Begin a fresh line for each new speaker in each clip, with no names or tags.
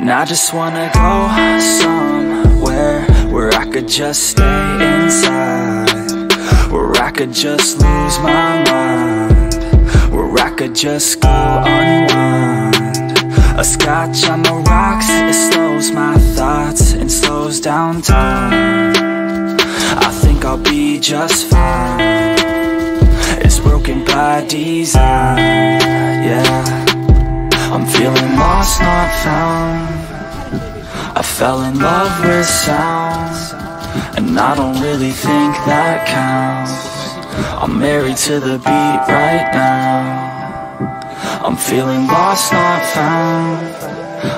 And I just wanna go somewhere Where I could just stay inside. Where I could just lose my mind. Where I could just go unwind. A scotch on the rocks, it slows my thoughts And slows down time. I think I'll be just fine. It's broken by design, yeah feeling lost, not found. I fell in love with sound And I don't really think that counts. I'm married to the beat right now. I'm feeling lost, not found.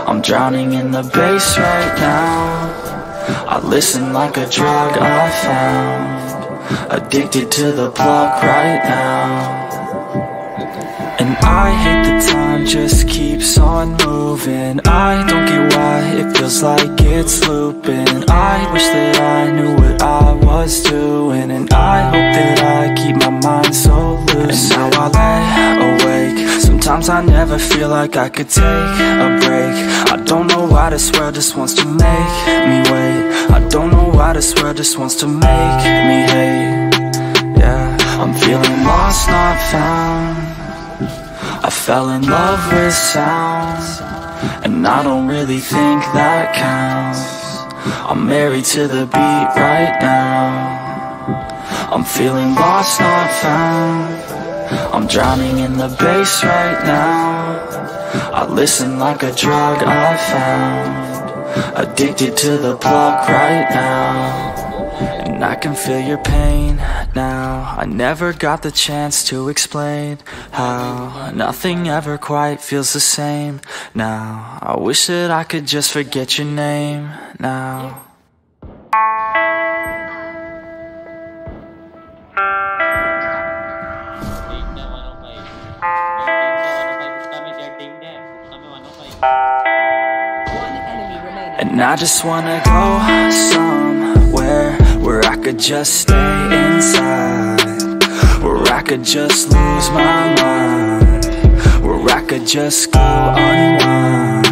I'm drowning in the bass right now. I listen like a drug I found. Addicted to the plug right now. And I hate just keeps on moving. I don't get why it feels like it's looping. I wish that I knew what I was doing And I hope that I keep my mind so loose. And now I lay awake. Sometimes I never feel like I could take a break. I don't know why this world just wants to make me wait. I don't know why this world just wants to make me hate. Yeah, I'm feeling lost, not found I fell in love with sound And I don't really think that counts. I'm married to the beat right now. I'm feeling lost, not found. I'm drowning in the bass right now. I listen like a drug I found. Addicted to the plug right now and I can feel your pain now. I never got the chance to explain how Nothing ever quite feels the same. Now I wish that I could just forget your name now. And I just wanna go I could just stay inside. Where I could just lose my mind. Where I could just go unwind.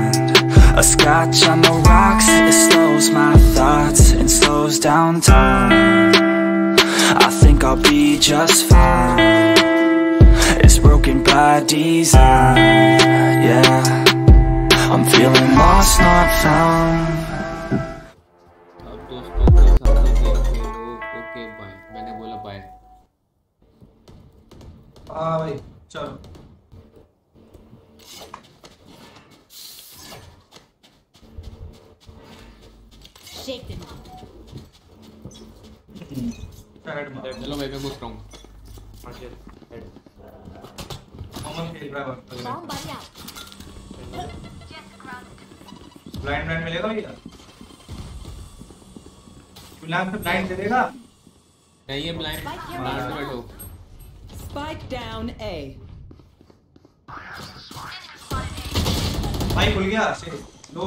A scotch on the rocks, it slows my thoughts And slows down time. I think I'll be just fine. It's broken by design, yeah. I'm feeling lost, not found
हाँ भाई चलो।
चलो मैं भी घुस रहा हूँ।
खेल रहा है। ब्लाइंड ब्लाइंड मिलेगा भैया? ब्लाइंड ब्लाइंड दे देगा
नहीं ये ब्लाइंड ब्लाइंड बैठो।
Spike down A.
भाई खुल गया से लो.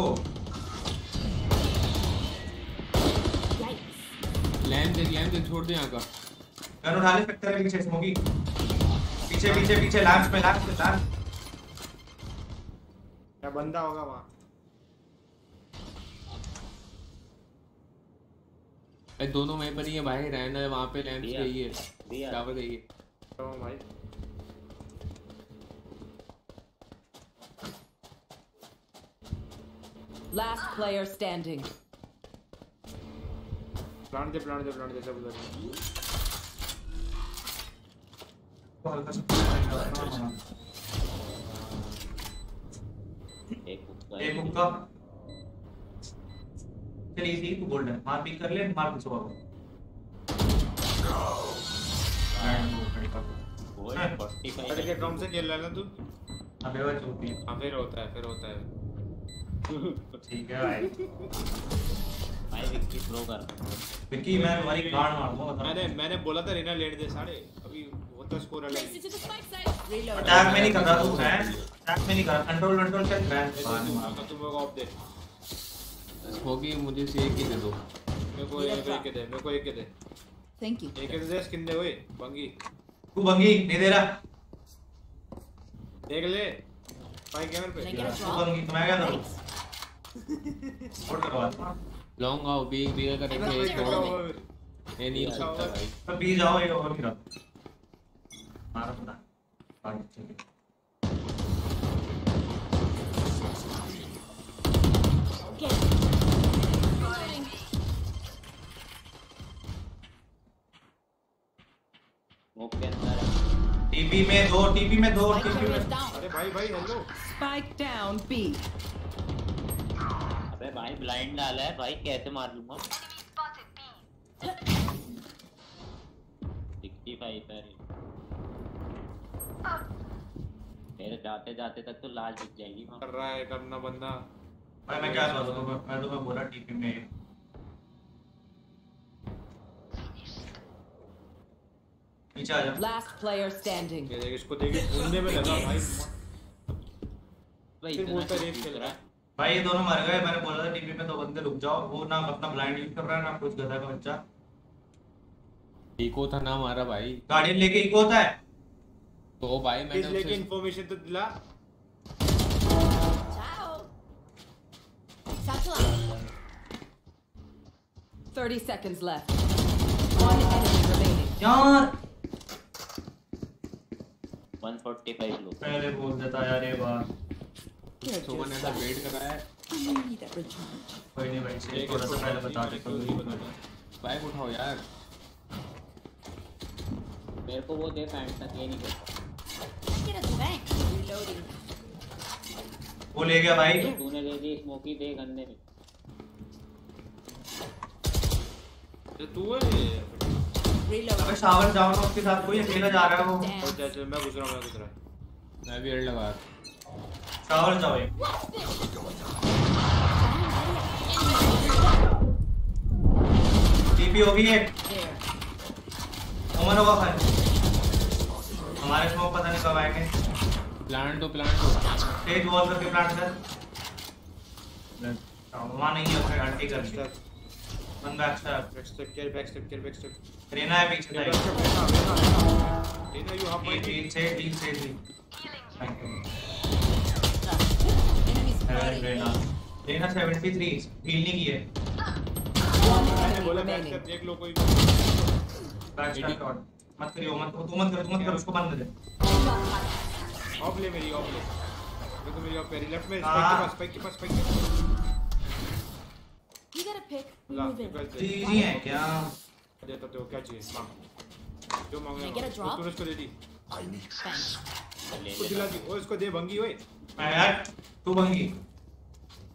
लैंड दे लैंड दे छोड़ दे यहाँ का।
गन उठा ले फैक्टर के पीछे स्मोकी पीछे पीछे पीछे लैंप्स में लैंप्स में लैंप्स
क्या बंदा होगा वहाँ?
दोनों वहीं पर ही है भाई रहना है वहाँ पे गई है। टावर गई है
भाई
Last player standing.
प्लांट दे प्लांट दे प्लांट दे सब उधर
एक हुक्का
चल इजी तू गोल्डन मार पिक कर ले मार कुछ होगा
वो। 45
अरे के ड्रम से खेल रहा है ना तू
अबे वो चुप ही।
हाँ फिर होता है फिर होता है।
ठीक है भाई।
भाई विक्की प्रो कर
विक्की मैं तुम्हारी गांड मार दूँगा
मैंने मैंने बोला था रीना लेट दे साढ़े अभी होता स्कोर
Race
अलग.
अटैक में नहीं कर रहा तू फ्रेंड अटैक में नहीं कर कंट्रोल कंट्रोल चल फ्रेंड
तो तुम लोग ऑफ़ दे।
होगी मुझे से एक ही दे दो।
मेरे को एक एक दे मेरे को एक दे।
Thank you.
एक एक दे स्किन दे ओए बंगी
तू बंगी नहीं दे रहा
देख ले भाई कैमरे पे
तू बंगी तो मैं क्या करूँ छोड़ दूँगा
लॉन्ग आओ बी बी का
वेट
एक। ये नहीं हो सकता भाई
तो बी जाओ ये और गिरा। मारा पता आगे चलिए
Get it.
स्मोक के अंदर
टीपी में दो टीपी में दो टीपी में
अरे भाई भाई हेलो
Spike down B.
अबे भाई ब्लाइंड डाला है। भाई कैसे मार लूँगा? 65 है मेरे जाते जाते तक तो लाल दिख जाएगी
कर रहा है करना बंदा।
मैं क्या करूँ मैं मैं तो मैं बोला टीपी में। पीछे आ जा।
Last player standing.
ये देख इसको देख घूमने में लगा भाई।
भाई
फिर बोलता रेस खेल
रहा है?
भाई ये दोनों मर गए। मैंने बोला था टीपी में दो बंदे रुक जाओ। वो ना अपना ब्लाइंड यूज़ कर रहा है ना कुछ गधा का बच्चा।
इको था ना हमारा भाई।
गार्डियन लेके इको होता है
तो भाई मैंने
लेके
उसे
इन्फॉर्मेशन तो दिला।
Ciao.
30 seconds left. One enemy remaining.
यार!
145 लो
पहले बोल देता यार ये बात
सुमन ने ऐसा वेट करा है
I need that recharge.
कोई नहीं भाई से थोड़ा सा पहले बता देता
एक बता दो।
बाइक उठाओ यार
मेरे को वो दे पैंट तक ये नहीं करता
a bank. Reloading.
वो ले गया भाई
तूने दे दी स्मोकी दे गंदे में
तो तू है
अबे. शावर जाओ ना उसके साथ कोई अकेला जा रहा है। वो
जैसे मैं घुस रहा हूँ मैं घुस रहा हूँ।
मैं भी एड लगा
शावर जाओ एक। टीपी होगी एक. ओमन होगा खाली हमारे स्मोक पता नहीं कब आएँगे।
प्लांट दो प्लांट दो।
तेज वॉल करके प्लांट कर। वहाँ नहीं है आंटी कर दी step one
back step care back step care back step
Reyna है पीछे
स्टेप लेना लेना लेना यू
डील
माय
डील से डील से deal
thank you.
Reyna Reyna 73 deal नहीं की है
मैंने बोला बैक. स्टेप देख लो कोई।
बैक स्टेप शॉट मत करियो मत तू मत कर तू मत कर उसको बंद दे।
ऑफ़ ले मेरी ऑफ़ ले। देखो मेरी ऑफ़ पेरी लेफ़्ट में
हाँ।
स्पाइक के पास स्पाइक के पास स्पाइक के पास।
You get a pick. We move in.
निकल
जी जी है क्या?
देता तो क्या चाहिए? मांग। जो मांगे
Can I get a drop?
तूने उसको दे दी।
Thanks.
उसको दिला दी। ओ इसको दे भंगी ओए
मैं यार तू बंगी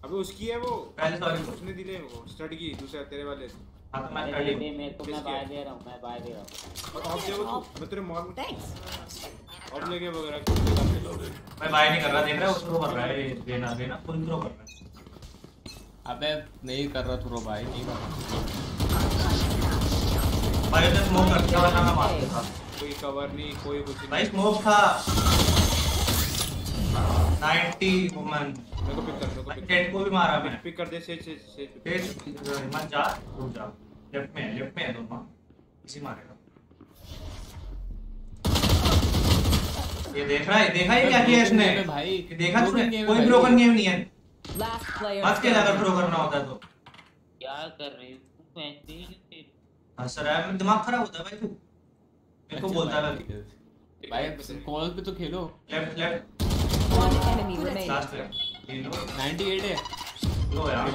अबे उसकी है वो।
पहले सॉरी
उसने दिले वो स्टड की दूसरे तेरे वाले
हाँ तो मैं कर
दे
ली।
दे मेरे मैं बाय दे रहा हूँ मैं बाय दे रहा हूँ।
और ऑफ़ दे वो तू मैं तेरे मॉल
Thanks.
ऑफ़ लेके वगैरह
मैं बाय नहीं कर रहा देख रहा है थ्रो कर रहा है देना देना फुल थ्रो कर रहा है।
अबे नहीं कर रहा थ्रो भाई नहीं कर
भाई उसने स्मोक कर दिया वरना मैं मार देता
कोई कवर नहीं कोई कुछ नहीं।
भाई स्मोक था 90 वुमन
मेरे को पिक कर मेरे को पिक
को भी मारा मैंने।
पिक कर दे सेज सेज सेज
तेज मत जा रुक जा। लेफ़्ट में लेफ़्ट में है दोनों। इसी मारेगा। ये देख रहा है देखा है क्या किया इसने?
भाई।
देखा तूने कोई। ब्रोकन गेम नहीं है।
Last player
मत के
standing.
थ्रो करना होता है तो
क्या कर रही हूँ तू पैंती ही
रहा है मेरा दिमाग खराब होता है भाई तू मेरे को बोलता है
भाई कॉल पे तो खेलो
left left
One enemy remaining.
Last लो
98 है
लो यार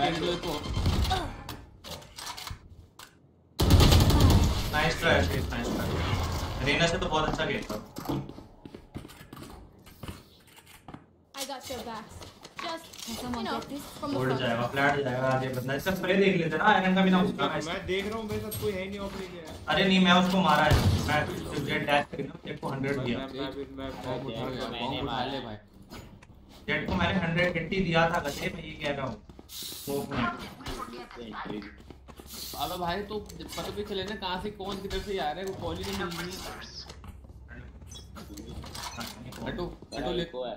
nice try nice try Reyna से तो बहुत अच्छा गेम था
I got your backs. Just, you know, from the
जाएगा फ्लैट जाएगा आगे बंदा इसका स्प्रे देख लेते ना आयरन का भी ना उसका।
मैं देख रहा हूँ मेरे साथ कोई है नहीं ऑफ़ लेके
अरे नहीं मैं उसको मारा है। मैं जेट डैश करी ना जेट को 100 दिया।
मैं भी मैं
बॉम्ब उठा
मैंने
बॉम्ब ले भाई
जेट को मैंने 180 दिया था गधे मैं ये कह रहा हूँ। स्मोक में
अबे भाई तो पता भी चले ना कहाँ से कौन किधर से आ रहा है वो कॉल ही नहीं मिल रही। हटो हटो ले।
को है।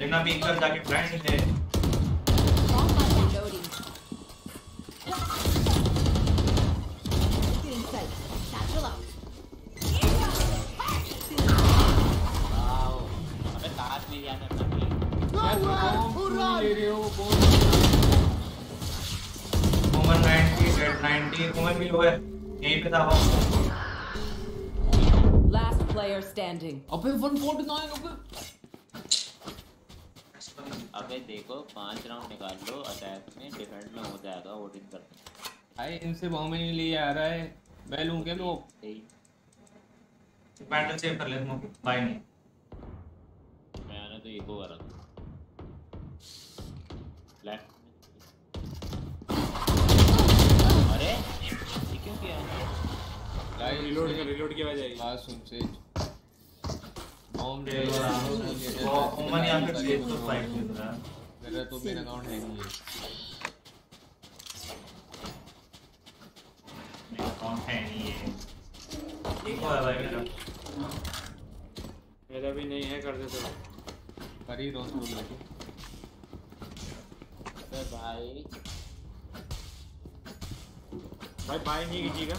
अपना play।
यार बॉम्ब क्यों ले रहे हो बॉम्ब
वुमन 90 डेड 90 वुमन भी लो है। यहीं पे था वो।
Player standing.
अबे 149 अबे
अबे देखो पाँच राउंड निकाल लो अटैक में डिफेंड में हो जाएगा वोटिंग कर
भाई इनसे बॉम्ब ही नहीं लिए आ रहा है। मैं लूँ क्या लो
पैंडल सेव कर ले तुम बाय नहीं।
मैंने तो इको करा था। लेफ़्ट अरे ये क्यों किया
गाइस
रिलोड कर रिलोड की आवाज़
बात सुन से बॉम्ब ले
वाला, वो वुमन यहाँ पे सेव तो फाइट कर रहा है।
मेरा तो मेरा अकाउंट है नहीं है।
मेरा अकाउंट है नहीं ये एक है भाई मेरा।
मेरा भी नहीं है कर दे तो।
कर ही रोज बोल रहे
भाई।
भाई बाय नहीं कीजिएगा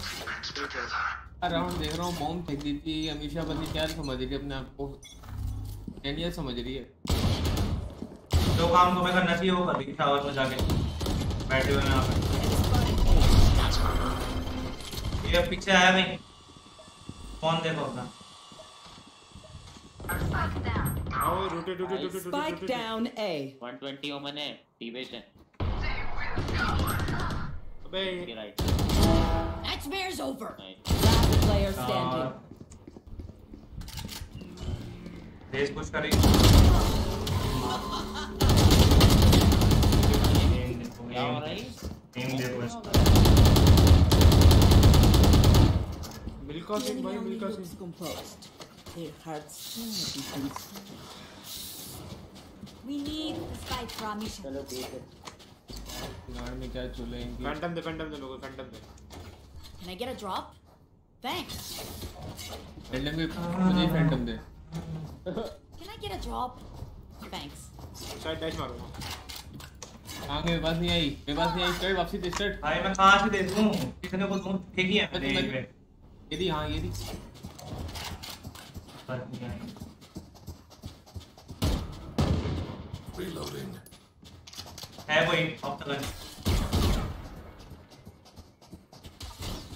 राउंड देख रहा हूँ बॉम्ब फेंक दी थी। अमीशा पति क्या समझ रही है अपने आप को। कैनिया समझ रही है।
जो काम तुम्हें करना चाहिए वो कर रही शावर में जाके। बैठे हुए यहाँ पे। ये पीछे आया नहीं। फ़ोन देखो अपना।
आओ rotate rotate rotate
Spike down A.
120 Omen है टीवेश है।
अबे
Nightmare's over.
Last player
और
standing.
रेस पुश करी
क्या हो रहा है
एम देखो इसका
मिल्का सिंह भाई Milcah Singh
composed. Their hearts still beating.
We need this fight for our mission.
चलो ठीक है
गाड़ में क्या चूल्हे इनकी
फैंटम दे फैंटम दे लोगों फैंटम दे
Can I get a drop? Thanks.
Phantom के मुझे फैंटम दे
Can I get a drop? Thanks.
शायद डैश मारूँगा
आगे मेरे पास नहीं आई। मेरे पास नहीं आई स्टार्ट वापसी दे स्टार्ट
भाई मैं कहाँ से दे दूँ? किसने को दूँ? फेंकी है मैंने
मैं-
एक पे
ये दी हाँ ये दी।
फ़र्क नहीं आएगा। है वही ऑफ़ द गन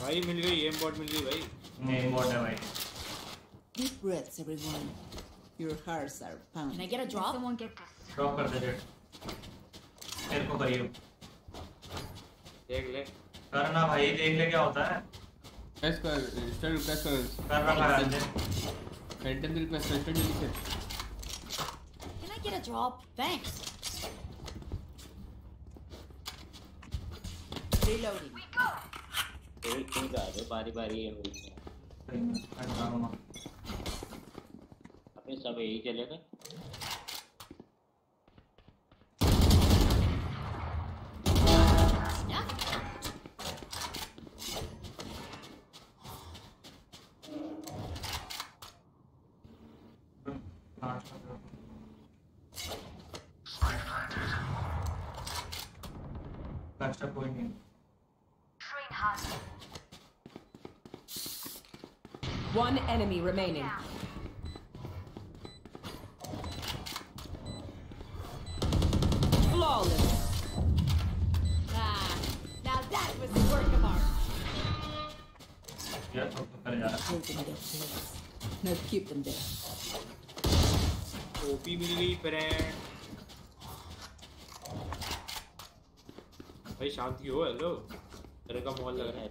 भाई मिल गई एम बॉट मिल गई भाई
नहीं बॉट है भाई
Deep breaths, everyone. Your hearts are pounding
Can I get a drop? Someone get this.
Drop कर दे जेट तेरे को करियो
देख ले
करना भाई देख ले क्या होता है
प्रेस कर स्टार्ट प्रेस कर
कर रखा है आज
की रिक्वेस्ट कर जल्दी से
Can I get a drop? Thanks. Reloading.
एक ठीक आ रहे बारी बारी ये हुई अपने सब यही चले गए?
Yeah.
लास्ट कोई नहीं
One enemy remaining. Flawless.
Ah, now that was the work of art.
यार तो कर जा रहा
Hold them there, please. No, keep them there.
OP मिल गई फ्रेंड भाई शांति हो हेलो डर का माहौल लग रहा है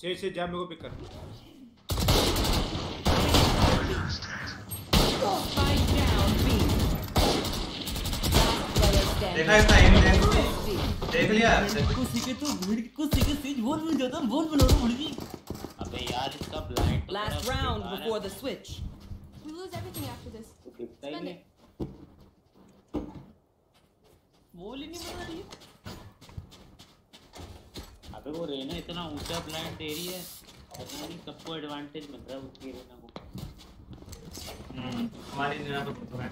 से से जा मेरे को पिक कर
देखा
standing.
इसका एम देख लिया
कुछ के तो भीड़ कुछ के सीज बोल बोल जाता बोल बोल हूँ मुर्गी
अबे यार इसका blind
Last round before the switch.
We lose everything after this.
ही
Spend
नहीं
it.
बोल ही नहीं बना रही
वो रेना इतना ऊँचा ब्लाइंड दे रही है पता नहीं सबको एडवांटेज मिल रहा है उसकी रेना को
हमारी निना तो तो है।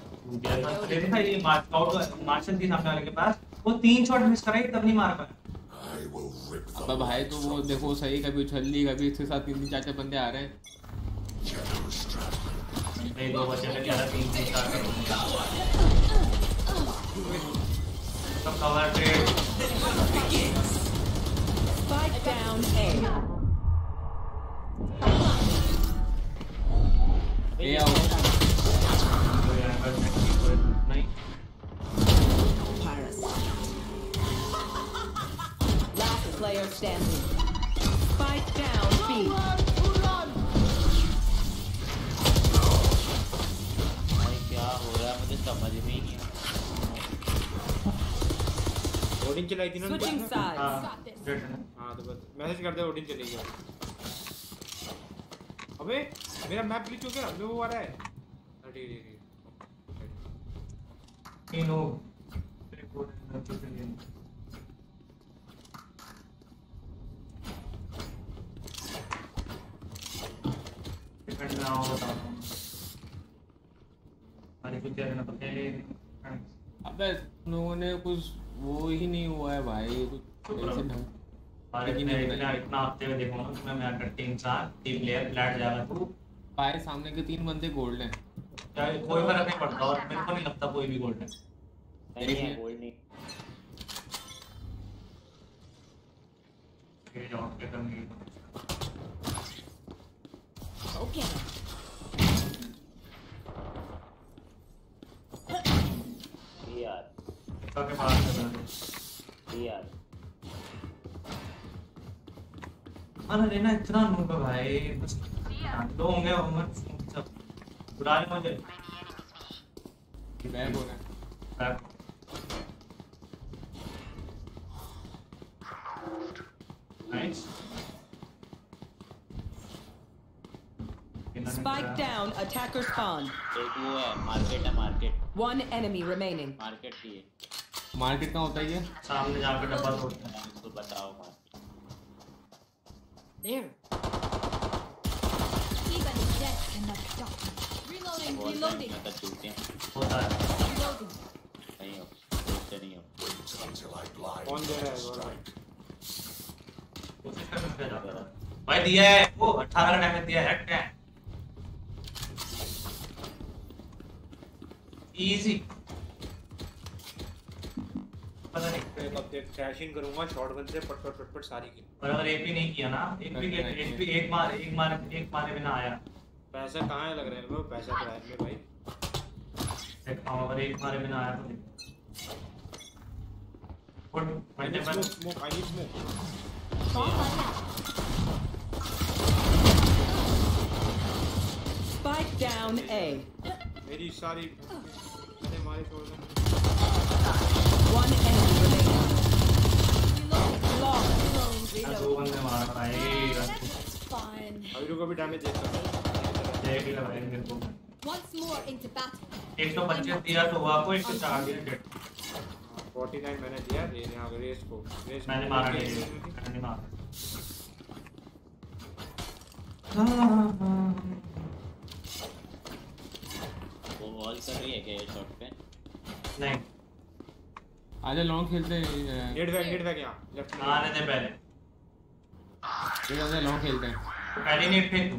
देखा ये मार्क आउट मार्शल थी सामने वाले के पास वो तीन शॉट मिस कराई तब नहीं मार पाया।
अब भाई तो वो देखो सही कभी उछल ली कभी इसके साथ तीन तीन चार चार बंदे आ रहे हैं।
नहीं दो बचे थे क्या तीन तीन चार सब cover trade
Spike down A.
ए आओ
नहीं
Last player standing. Spike down B.
भाई क्या हो रहा है मुझे समझ में ही नहीं
ओडिन चलाई थी ना?
Switching sides.
हाँ हाँ
तो बस। मैसेज कर दे ओडिन चली गया। अबे मेरा मैप ग्लिच हो गया। अबे वो आ रहा है ठीक ठीक
तीनों रिपोर्ट के लिए डिपेंड ना हो बताता हूँ अरे कुछ यार ना पता है
अबे लोगों ने कुछ वो ही नहीं हुआ है भाई कुछ ऐसे ढंग
अरे
लेकिन नहीं
इतना इतना हफ़्ते में देखूँगा तुम्हें मैं टीम साथ टीम प्लेयर फ्लैट जाएगा तू
भाई सामने के तीन बंदे गोल्ड हैं।
क्या कोई फ़र्क नहीं पड़ता और मेरे को नहीं लगता कोई भी गोल्ड है।
नहीं है गोल्ड नहीं।
ये जॉब पे कमी
Okay.
ये यार
इसका के पास करना है
ये यार
अरे लेना इतना नूब है भाई बस दो होंगे वो मत सब बुला ले मुझे
बैग हो रहा है
back nice
Spike down. Attacker spawn.
एक वो है मार्केट है market
One enemy remaining.
Market की है
मार्केट कहाँ होता है ये?
सामने जाकर डब्बा तोड़ते हैं
इसको बताओ
There.
Even death cannot stop me. Reloading, reloading,
हैं।
होता है
reloading.
नहीं हो। नहीं हो
कौन दे रहा है
हैं भाई दिया है। वो 18 का डैमेज दिया है क्या इजी पता नहीं
कब तक ट्रैशिंग करूँगा शॉटगन से पट पट पट पट सारी की।
और अगर एक भी नहीं किया ना एक भी एक भी एक मार एक मार एक मारे बिना आया।
पैसा कहाँ है लग रहा है मेरे पैसा तो है मेरे भाई।
देखता हूँ अगर एक मारे बिना आया तो need
multiple smoke I need smoke
Bomb on.
Spike down A.
मेरी सारी मैंने मारे छोड़ दे।
One enemy
दो बंदे मार भाई
अभी रुको अभी डैमेज देखता
देख लिया भाई मेरे को
Once more into battle.
एक सौ पच्चीस दिया तो हुआ को एक सौ चार दिया डेट
फोर्टी नाइन मैंने दिया ये यहाँ। रेस को रेस
मैंने मारा नहीं मैंने मारा
वो वॉल कर रही है क्या शॉट पे
नहीं
आजा लॉन्ग खेलते हैं
नेट बैक नेट बैक यहाँ लेफ़्ट
आने दे पहले।
ये आजा लॉन्ग खेलते हैं
पहले नेट फेंक तू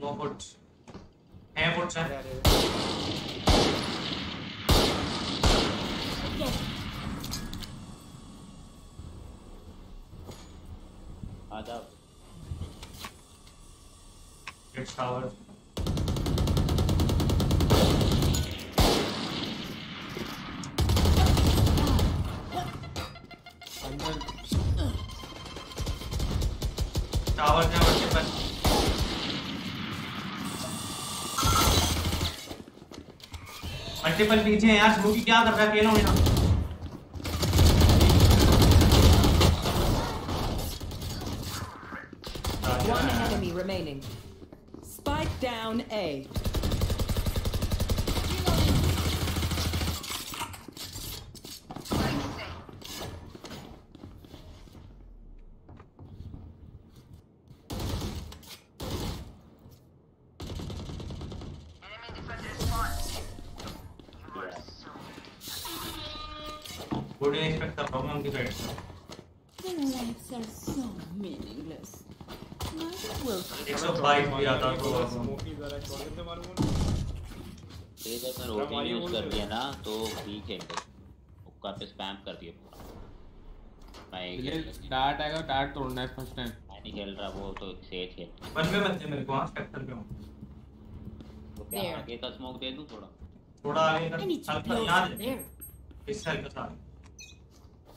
नो फुट्स है फुट्स है
अरे, अरे,
टावर
बच्चे पर
मल्टीपल पीछे हैं यार स्मोकी क्या कर रहा है अकेला यहाँ
One enemy remaining. Spike down A.
Good expect कर रहा हूँ मैं उनकी
Their lives are so meaningless. As well
122 भी आता तो
से मारूँगा
तेज अगर रोटी यूज़ कर दिया ना तो ठीक है। हुक्का पे स्पैम कर दिया पूरा। मैं खेल-
डार्ट आएगा डार्ट तोड़ना है फ़र्स्ट टाइम
मैं नहीं खेल रहा वो तो सेज है।
बन में बच्चे मेरे को हाँ स्पेक्टर पे हूँ।
तो क्या आगे का स्मोक दे दूँ थोड़ा?
थोड़ा आगे
to
हल्का याद है
there.
इस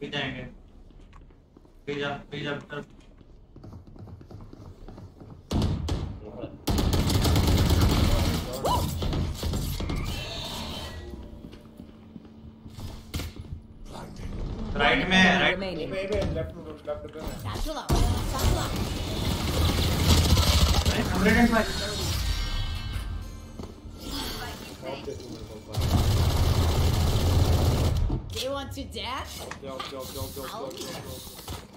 भी जाएँगे भी जा भी जा राइट में राइट
पे लेफ़्ट लेफ़्ट पे मैं
Satchel out. Satchel out. They want to dance?
Okay okay okay okay okay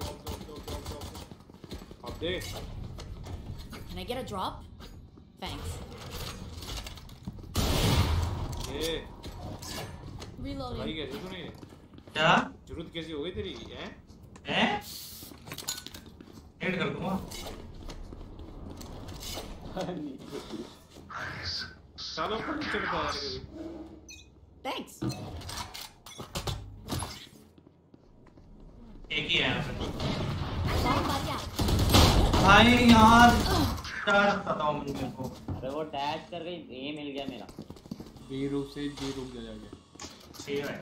okay okay अब दे
Can I get a drop? Thanks.
ये भाई
Reloading.
कैसे तूने
क्या
जरूरत कैसी हो गई तेरी हैं
हैं एड कर दूंगा
सालों को नीचे बता रहे
एक ही है. भाई यार क्या रखता था मैं मेरे को
अरे वो डैश कर गई ए मिल गया मेरा।
बी रूप से बी रूप जा जाके
ठीक है।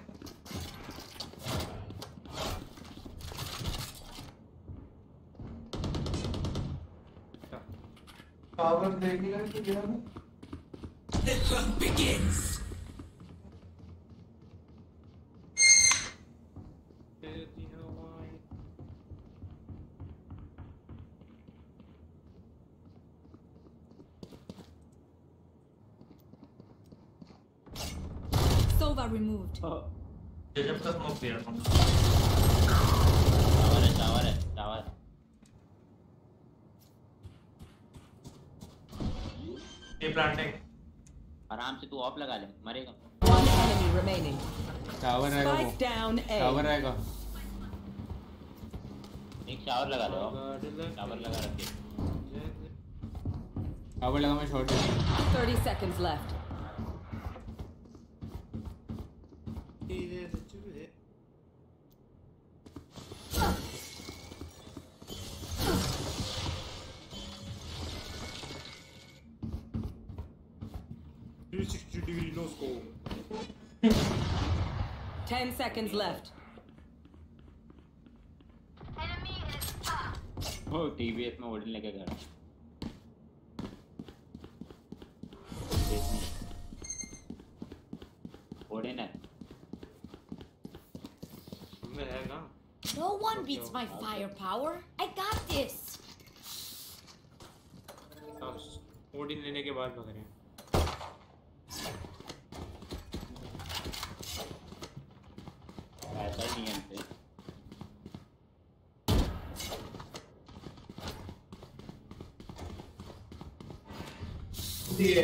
पावर देखेगा तो गिरा ना
तेरी हवाएँ
Sova removed.
जब तक स्मोक दिया था
टावर है टावर है टावर
ये प्लांटिंग
आराम से तू ऑफ़ लगा ले मरेगा
One enemy remaining.
टावर रहेगा वो टावर. रहेगा
एक शावर लगा दो शावर लगा रखे
टावर लगा मैं shot
30 seconds left.
Three sixty degree no scope.
10 seconds left.
ओ टीवीएस में ओडिन लेके गया ओडिन है
में है ना
No one beats my firepower. I got this.
Odin लेने के बाद पकड़े हैं
ऐसा ही नियम से
ये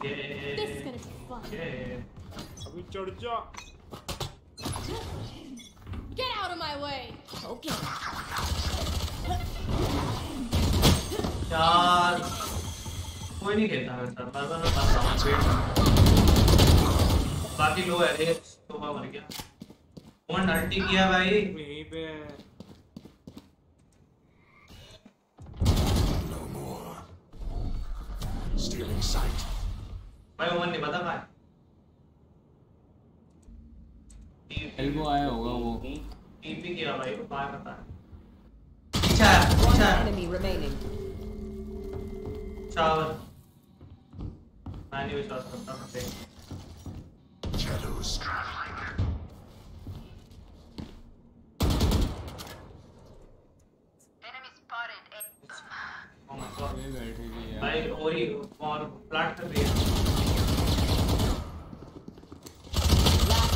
This is
ये
gonna be fun.
ये
अभी चढ़ जा
Get out of my way. Okay.
यार कोई नहीं खेलता मेरे साथ मैं तो बस रहा हूँ बाकी लो है रे तो मर गया। कौन अल्टी किया भाई।
यहीं पे
भाई ओमन नहीं पता कहाँ
एल्बो आया होगा वो।
टीपी किया भाई वो कहाँ पता है
One
पीछा
enemy remaining.
शावर मैं नहीं विश्वास करता मैं पे Oh my God. भाई और ही और प्लाट कर रही है।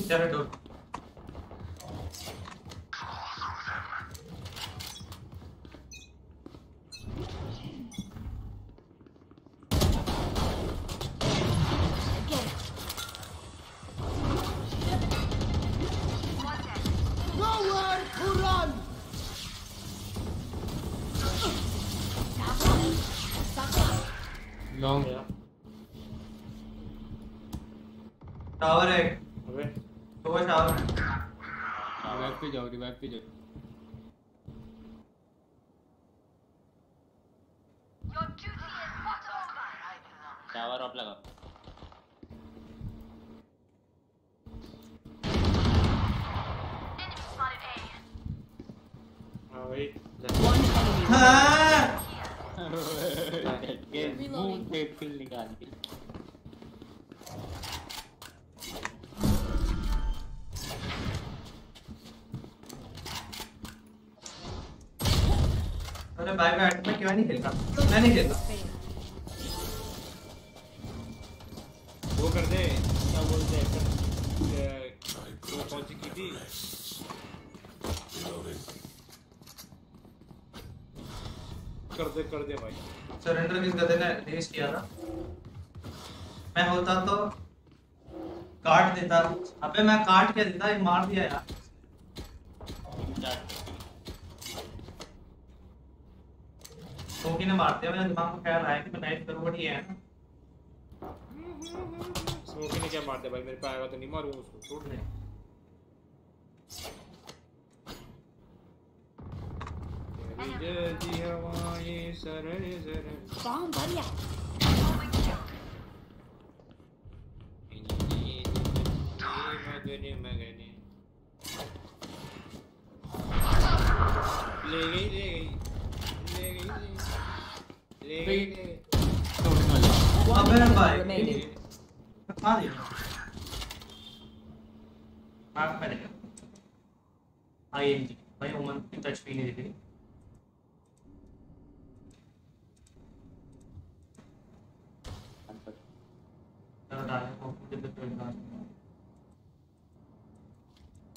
चलो डोर
Again.
लॉन्ग
टावर है
अबे
दो टावर है
रिवाइव पे जाओ रिवाइव पे जाओ
टावर ऑफ़ लगा
One enemy.
हाँ
निकाल के
अरे भाई मैं मैं क्यों नहीं खेलता? मैं नहीं खेलता।
वो कर दे क्या बोलते हैं वो कौन की थी? कर दे कर दे भाई।
सरेंडर किस गधे ने रेस किया था? मैं होता तो काट देता। अबे मैं काट के देता ये मार दिया यार। टोकी ने मार दिया मेरे दिमाग में ख्याल आया कि मैं नाइट करूँ बट ये है ना
स्मोकी ने क्या मार दिया भाई मेरे पे आएगा तो नहीं मारूँगा उसको छोड़ दे जल्दी हवाएँ सरल
Bomb buddy out.
मगन मगन ले गई ले गई ले गई ले गई ले गई
उठने वाला
One
अबे भाई
remaining.
दिया आईएमजी भाई ओमन की टच भी नहीं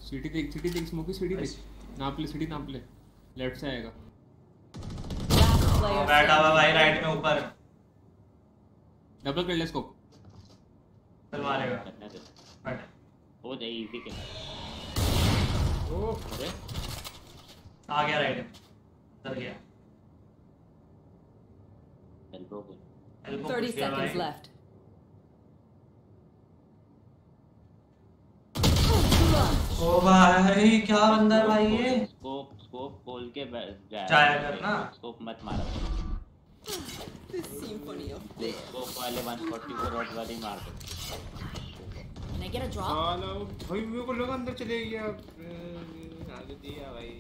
सिटी देख सिटी देख। स्मोकी सिटी देख नाप ले सिटी नाप ले। लेफ़्ट से आएगा।
बैठा हुआ भाई राइट में ऊपर।
डबल कर ले इसको।
चल मारेगा
करने दे
बैठ।
हो जाए इजी के
ओ
अरे।
आ गया राइट में गया।
एल्बो पे
एल्बो
30
घुस गया
seconds left.
ओ भाई क्या बंदा है भाई ये?
स्कोप खोल के जाया
जाया कर ना।
स्कोप मत मारा. स्कोप वाले 144 वॉट वाले मार दो।
Can I get a drop?
साला वो भाई मेरे को लगा अंदर चले गया। आगे दिया भाई।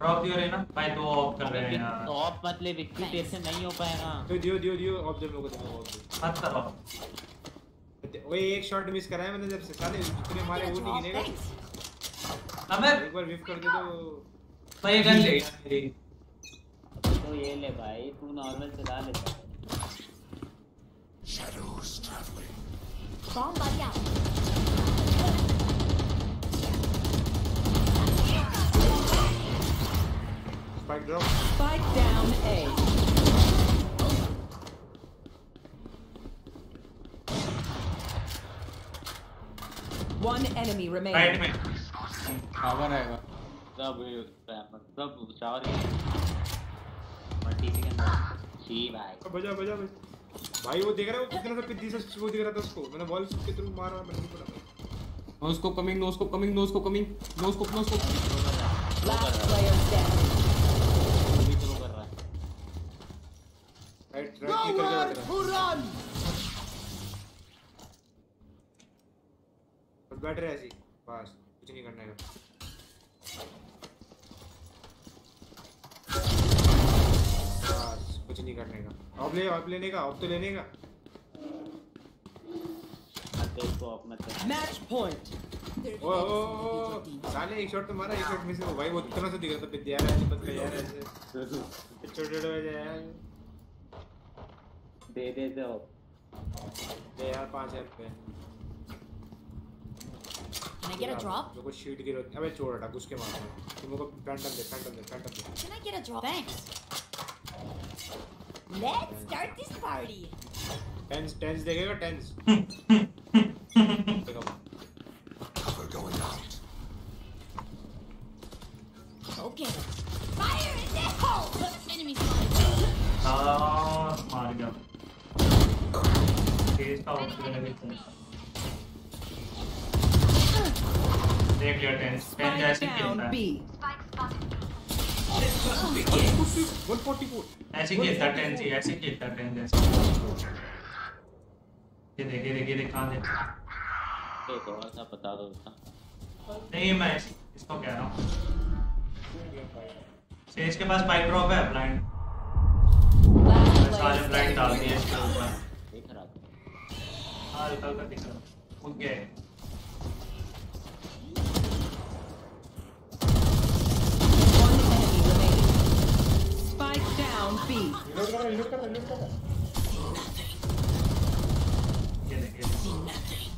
ड्रॉप दियो रे ना। भाई दो ऑफ़ कर रहे हैं यार।
ऑफ़ मतलब एक भी तेरे से नहीं हो पाएगा
तो दियो दियो दियो। ऑब्ज़र्व मेरे को दो ऑब्ज़र्व
मत करो।
ओए एक शॉट मिस कराया मैंने जब से। साले जितने मारे वो नहीं गिनेगा.
अबे!
एक बार विफ कर दे तो
भाई ये गन ले यार मेरी
तो ये ले भाई तू नॉर्मल चला लेता
Bomb buddy out.
Spike drop
Spike down A. One enemy
right
remaining.
में
पावर आएगा
सब सब चार मल्टी के अंदर भाई।
बजा बजा बजा भाई। वो देख रहा है वो कितना सा पिद्दी से वो दिख रहा था उसको। मैंने वॉल के थ्रू मारा मैंने नहीं पड़ा
no scope coming no scope coming no scope coming no scope no scope
Last player standing.
अभी तो वो कर रहा है।
राइट राइट रहा है। बस बैठ रहे ऐसे ही। बस कुछ नहीं करने का। बस कुछ नहीं करने का। ऑफ़ ले ऑफ़ लेने का ऑफ़ तो लेने का।
अब तो उसको अपना कर
Match point.
ओ ओ साले एक शॉट तो मारा एक शॉट मिस हो भाई वो कितना सा दिख रहा था पिद्दी यार ऐसे बस यार ऐसे। छोटे छोटे यार
दे दे दो।
दे यार पाँच हज़ार रुपए।
Can I get a drop?
मेरे को शीट गिरो अबे छोड़ हटा घुस के मार तुम मेरे को फैंटम दे फैंटम दे फैंटम दे
Can I get a drop? Thanks. Let's start this party.
Tense tense देखेगा टेंस देखो
Okay. Fire in the hole! Enemy spotted.
आ, मार गया तेज का ऑप्शन लगे देख लिया
Spike
ऐसे
down
खेलता. है
144
ऐसे खेलता है टेंस ही ऐसे खेलता है टेंस ऐसे ये देख ये देख ये देख कहाँ देख
तो थोड़ा सा बता दो उसका
नहीं मैं इसको कह रहा हूँ। सेज के पास पाइप ड्रॉप है ब्लाइंड सारे ब्लाइंड डाल. दिए इसके ऊपर।
देख रहा था
हाँ निकल कर दिख। रहा कूद गए
Spike down B.
रिलोड कर रिलोड कर रिलोड कर
ये देख ये देख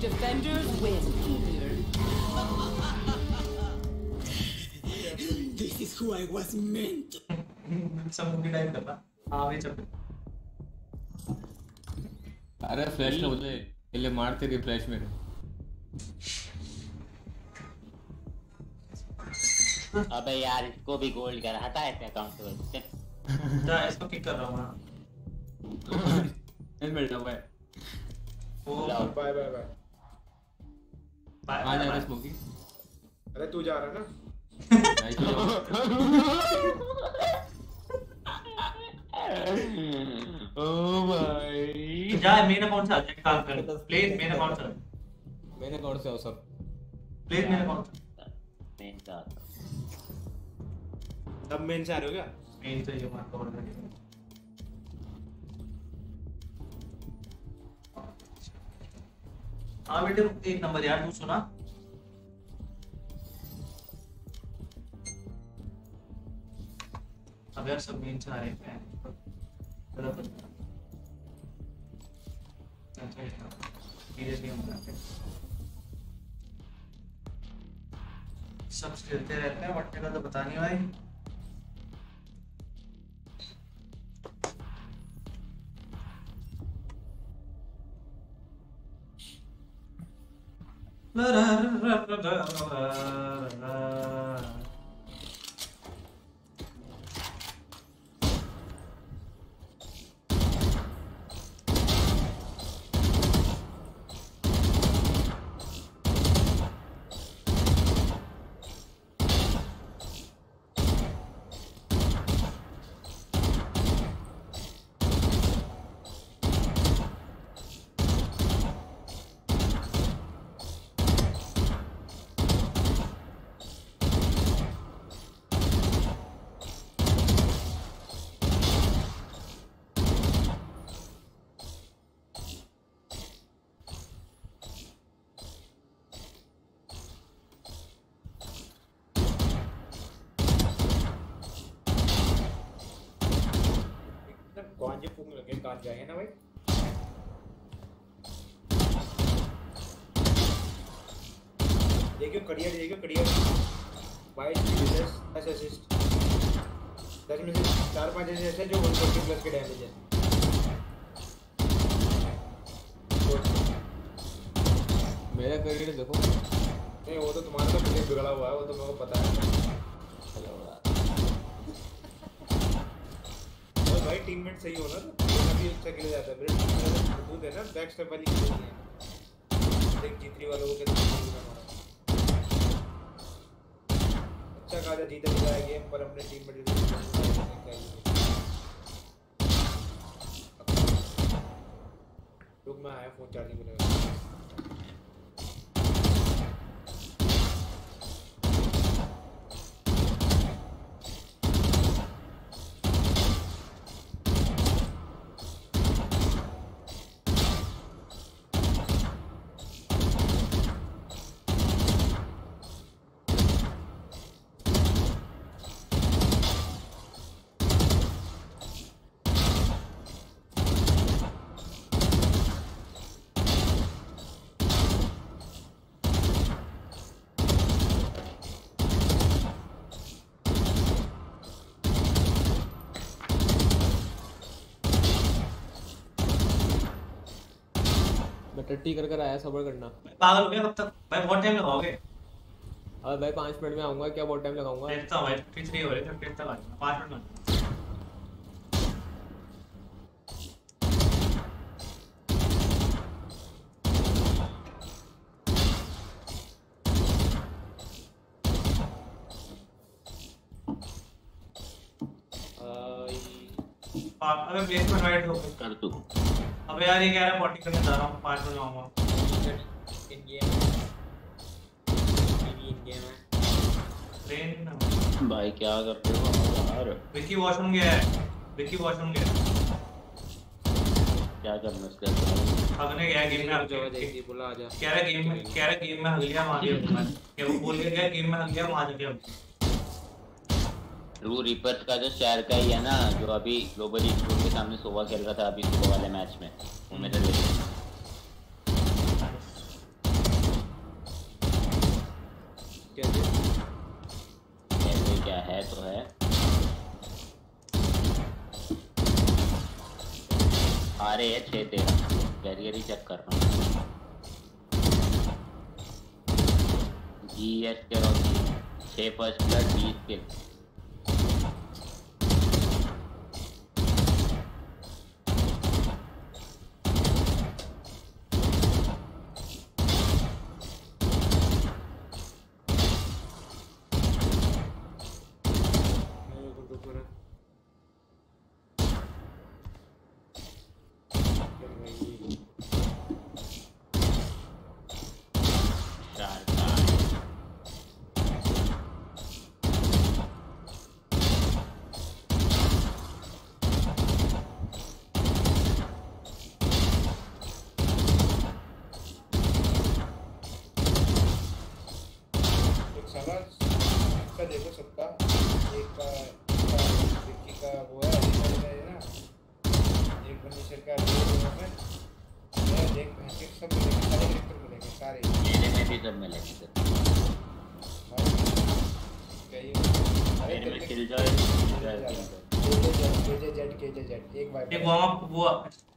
Defenders win.
This is who I was meant.
समुद्री टाइप कर रहा हाँ भी चल
अरे फ्लैश ना मुझे पहले मारते रही फ्लैश में
अबे यार इसको भी गोल्ड कर हटा ऐसे अकाउंट से
जा इसको किक कर रहा हूँ मैं।
हेलमेट लगा है
वो
लाओ।
बाय बाय बाय
बाय-
आ जा रहा
बाय-
स्मोकी
अरे तू जा रहा है ना?
नाइस
ओ भाई
जा मेरा कौन सा है काम कर। प्लीज़ मेरा कौन सा।
मैंने कौन से अवसर
प्लीज़ मेरा कौन सा।
मेन का
सब मेन से आ रहे हो क्या?
मेन से ये मार कवर कर हाँ बेटे एक नंबर यार, तू सुना। अब यार सब मेन से आ रहे हैं अच्छा सीरियसली हम करते हैं। सब खेलते रहते हैं, बट मेरा तो पता नहीं भाई। La, la la la la la.
लगे जाएँगे ना भाई देखियो कड़िया देखियो कड़िया भाई दस दस असिस्ट दस में से चार पाँच ऐसे ऐसे जो वन फोर्टी प्लस के डैमेज है
मेरा करियर देखो।
नहीं वो तो तुम्हारा तो प्ले बिगड़ा हुआ है वो तो मेरे को पता है। भाई टीममेट सही हो ना? तो भी अच्छा खेला जाता है, फिर मज़बूत है ना बैक स्टेप वाली नहीं है। देख जीतरी वालों को कैसे खेलना अच्छा खासा जीता है गेम पर अपने टीम में रुक, मैं आया फ़ोन चार्जिंग पे
मैं टट्टी कर कर आया सबर करना।
पागल हो गया कब तक। भाई बहुत टाइम लगाओगे।
अब भाई 5 मिनट में आऊँगा क्या बहुत टाइम लगाऊँगा?
देखता हूँ भाई फिफ्टी थ्री हो रहे फिर तक आ जाऊँगा। 5 मिनट में अबे प्लेसमेंट राइट हो
कर तू।
अबे यार ये कह रहा है फोर्टी करने जा रहा हूँ पाँच मिनट आऊँगा
इन गेम इन गेम है
ट्रेन
भाई क्या कर रहे हो यार?
विक्की वॉशरूम गया है। विक्की वॉशरूम गया
क्या करना इसके साथ
अगने गया गेम में।
जगह देखी बोला आजा
कह रहा गेम में कह रहा गेम में हग लिया वहाँ गया क्या वो बोल के गया गेम में हग लिया हग लिया।
रू रिपर्स का जो शहर का ही है ना जो अभी ग्लोबल स्कूल के सामने सोवा खेल रहा था अभी सुबह वाले मैच में वो मेरे लिए
कैसे
क्या है तो है। आ रहे है छः तेरह कैरियर ही चेक कर रहा हूँ। जी एस के छः फ़र्स्ट प्लस बीस के
मेरे को तो पूरा चल भाई
चार चार
एक साला इसका देखो सबका। एक का का विक्की का वो है है ना। एक फर्नीचर का है मैं? देख भैंसे सब मिलेंगे सारे कैरेक्टर मिलेंगे सारे।
सब मिलेंगे सर। में killjoy
KJ Z KJ Z एक बार
एक वार्म अप वो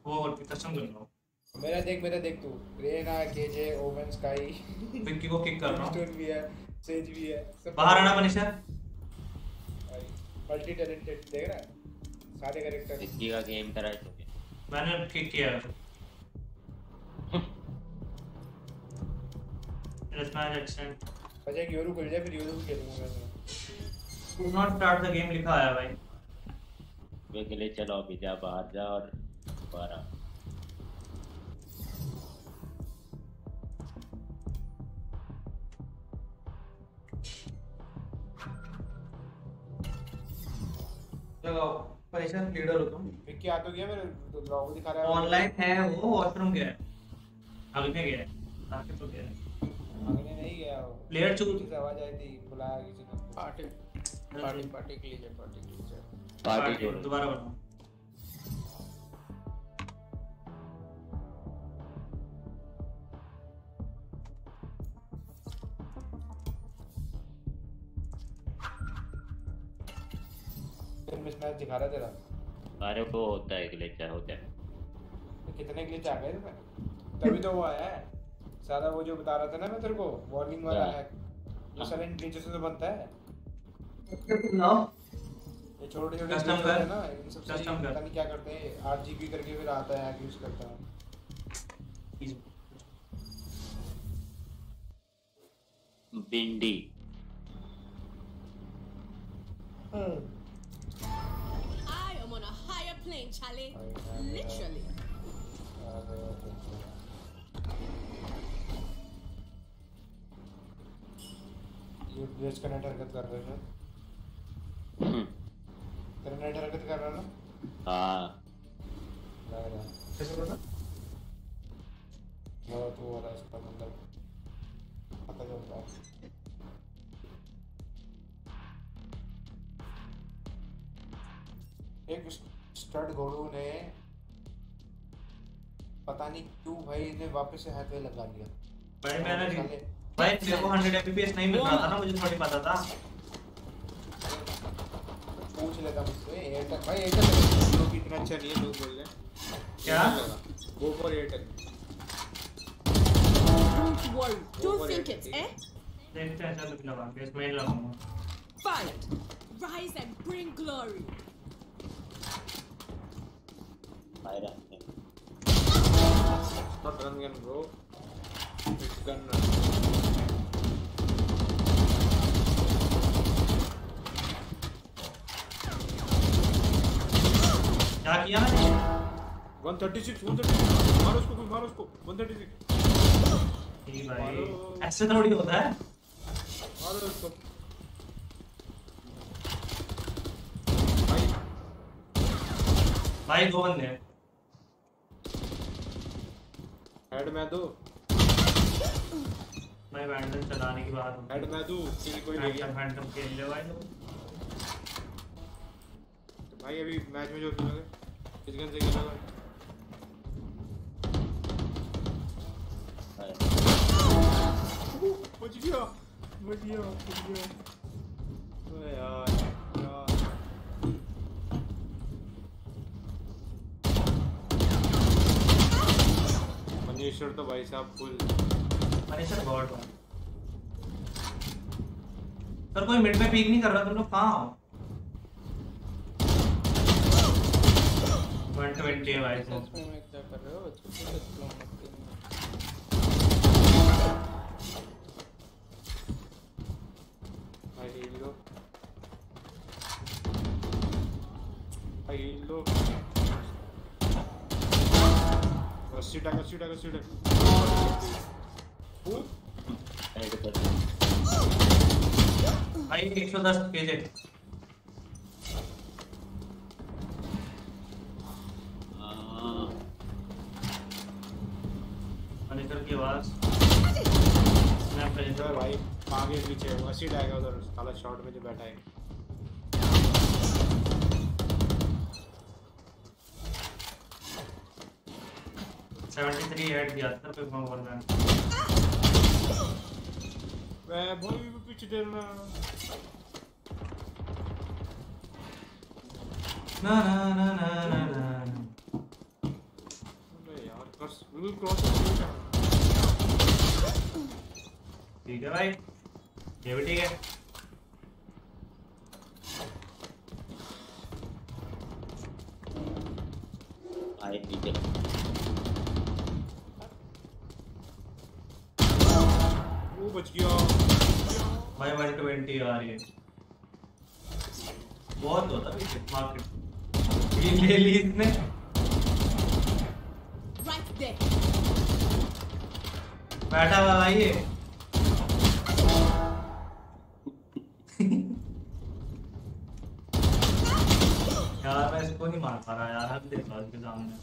वो कसम कर लो
मेरा देख मेरा देख तू। रेना केजे ओवन स्काई।
विक्की को किक कर रहा हूँ।
भी है। सेज भी है।
बाहर आना पनिशर
मल्टी टैलेंटेड देख रहा है। सारे कैरेक्टर
इसकी का गेम करा है तो
मैंने किक किया। है एक्सेंट
बचा एक योरू खुल जाए फिर योरू भी खेलूँगा मैं।
Do not start the game लिखा आया भाई।
वे के लिए चलो अभी जा बाहर जा और बारह
लगाओ पनिशर लीडर हो तुम
विक्की आ तो गया मेरे तो दिखा रहा है।
ऑनलाइन है वो वॉशरूम गया। है गया? है तो गया। है
नहीं गया वो।
प्लेयर चूज़
की आवाज़ आई थी बुलाया किसी ने
पार्टी पार्टी पार्टी के लिए पार्टी के लिए।
पार्टी
दोबारा बनाओ।
मिसमैच दिखा रहा तेरा?
अरे वो होता है ग्लिच है होता है?
तो कितने ग्लिच आ गए तुम्हें? तभी तो वो आया है। सारा वो जो बता रहा था ना मैं तेरे को वॉर्निंग वाला
हाँ।
है। जो सारे इन ग्लिचेस से तो बनता है।
नाउ
ये छोटे छोटे glitches
कर।
ना इन सब
Custom कर।
पता नहीं क्या करते हैं। आठ जीबी करके फिर आता है यूज़ करता है।
भिंडी
I plane, Charlie. Literally.
ये ग्लिच का नेट हरकत कर रहे हैं
हम्म,
तेरा नेट हरकत कर रहा है ना?
हाँ।
लग रहा है।
कैसे पता
वो तो वाला इसका मतलब? पता चलता है एक स्टड घोड़ू ने पता नहीं क्यों भाई ने वापस से हाईवे लगा लिया
भाई मैंने भाई मेरे को 100 एफपीएस नहीं मिल रहा था ना मुझे थोड़ी पता था
पूछ लेता मुझसे एयरटेल भाई एयरटेल लोग इतना अच्छा नहीं है लोग बोल रहे हैं
क्या
go for Airtel
Don't worry. Don't think
it.
eh?
देखते हैं चलो लगा बेस में लगाऊँगा
Fight. Rise and bring glory.
Fire
Not run gun bro. It's gun run.
क्या किया मैंने?
136 136 मारो उसको कोई मारो उसको। 136
ठीक भाई ऐसे थोड़ी होता है।
मारो उसको। भाई
भाई दो बंदे हैं?
हेड मैं दो।
भाई बैंडल चलाने की बात
हेड मैं दो किल कोई ले गया
फैंटम खेल ले भाई
तो भाई अभी मैच में जो खेलोगे किस गन से खेलोगे? बच गया बच गया बच गया अरे यार यार मनीश्वर तो भाई साहब फुल
मनीषर गॉड सर कोई मिड में पीक नहीं कर रहा तुम लोग कहाँ हो? 120 है भाई साहब।
में क्या कर रहे हो? छोटे से
भाई हील लो। भाई हील लो।
हेड
भाई 110 केजे की आवाज़ स्नैप पे
भाई आगे पीछे। अस्सी टैग उधर साला शॉट में जो बैठा है।
सेवेंटी थ्री हेड दिया था पे ओवर में
मैं भाई भी पीछे देना
ना ना ना ना ना ना।
अबे यार क्रॉस बिल्कुल क्रॉस
ठीक है भाई। ये भी ठीक है।
आए नीचे
वो बच गया।
भाई वन ट्वेंटी आ रही है। बहुत होता है मार्केट ये ले ली इसने।
Right
बैठा हुआ भाई ये। यार मैं इसको नहीं मार पा रहा यार हद देखा उसके सामने।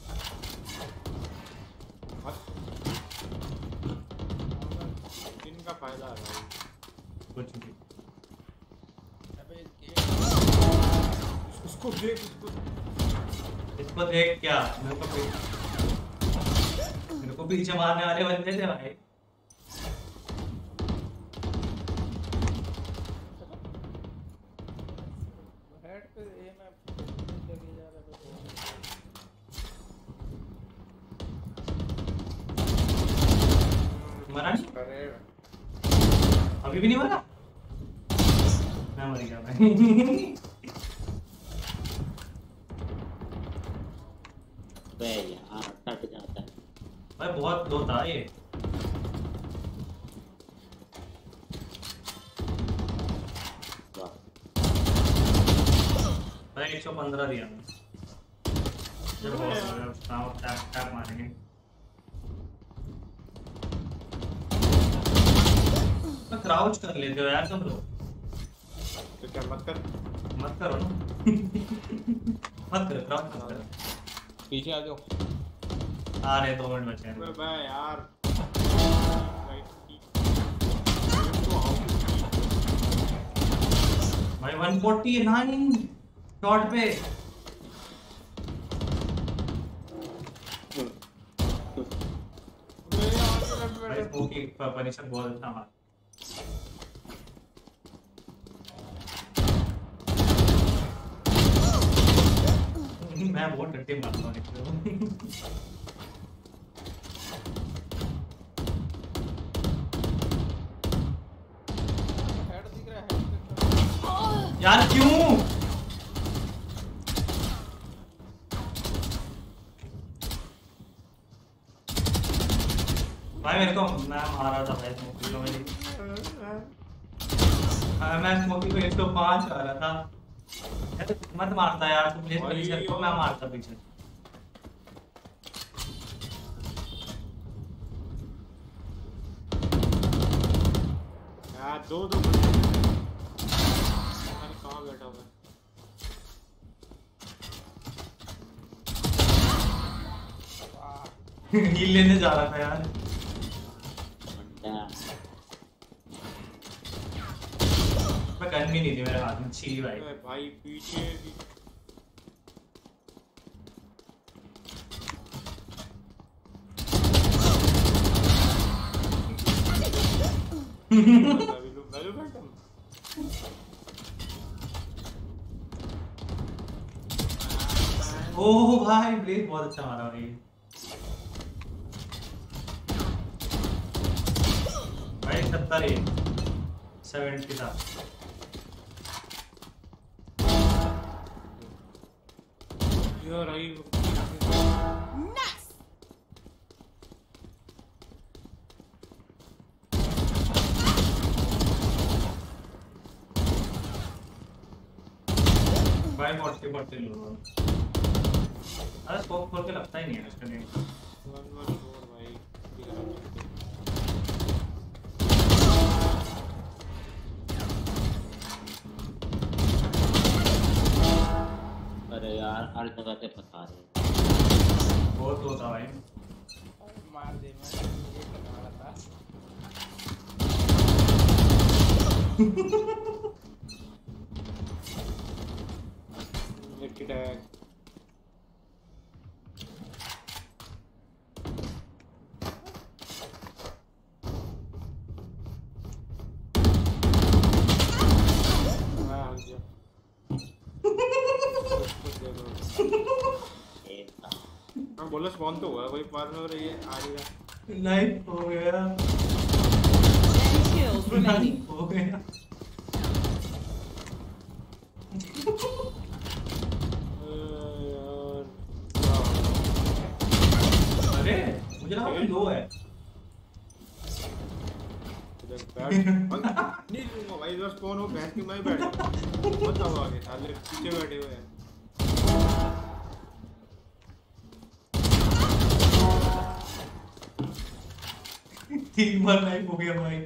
का फ़ायदा है भाई।
कुछ भी
उसको देख उसको
इसको देख क्या? मेरे को मेरे को पीछे मारने वाले बंदे थे भाई। मरा अभी भी नहीं मरा मैं मर गया भाई।
बे यार कट जाता है।
भाई बहुत लो था ये। भाई 115 दिया। टैप टैप मारेंगे। क्राउच कर लेते हो यार तुम लोग।
तो क्या मत कर?
मत करो ना। मत करो क्राउच मत करो।
पीछे आ जाओ।
आ रहे दो मिनट बचे हैं।
बे यार।
भाई 149 शॉट पे। भाई स्मोकी पनिशर बहुत अच्छा मार। मैं बहुत टट्टी मारता हूँ यार क्यों? भाई मेरे को मैं मारा था भाई स्मोकी को मेरी। हाँ, मैं स्मोकी को 105 आ रहा था। मत मारता यार तुम प्लीज़ फिनिशर को मैं मारता पीछे।
यार दो दो बंदे अरे बैठा हुआ है?
हील लेने जा रहा था यार
बंदा
मैं गन भी नहीं थी मेरे हाथ में छी भाई।
भाई पीछे।
ओह भाई ब्लेड बहुत अच्छा मारा भाई। भाई सत्तर ही सेवेंटी था।
यार right.
Nice!
भाई फोर्टी फोर्टी लो अरे स्कोप खोल के लगता ही नहीं है इसके
यार हर जगह से फंसा रहे
बहुत होता भाई
मार दे मैं ये करने वाला था।
लेफ़्ट टैग मैं स्पॉन तो हुआ कोई पार में और ये आ गया
नाइफ हो गया।
10
हो गया। अरे मुझे लगा वो लो है।
बैठ नहीं लूँगा भाई बस कौन हो भैंस की मैं बैठ बताओ आगे साले पीछे बैठे हुए हैं।
तीन बार लाइफ हो गया भाई।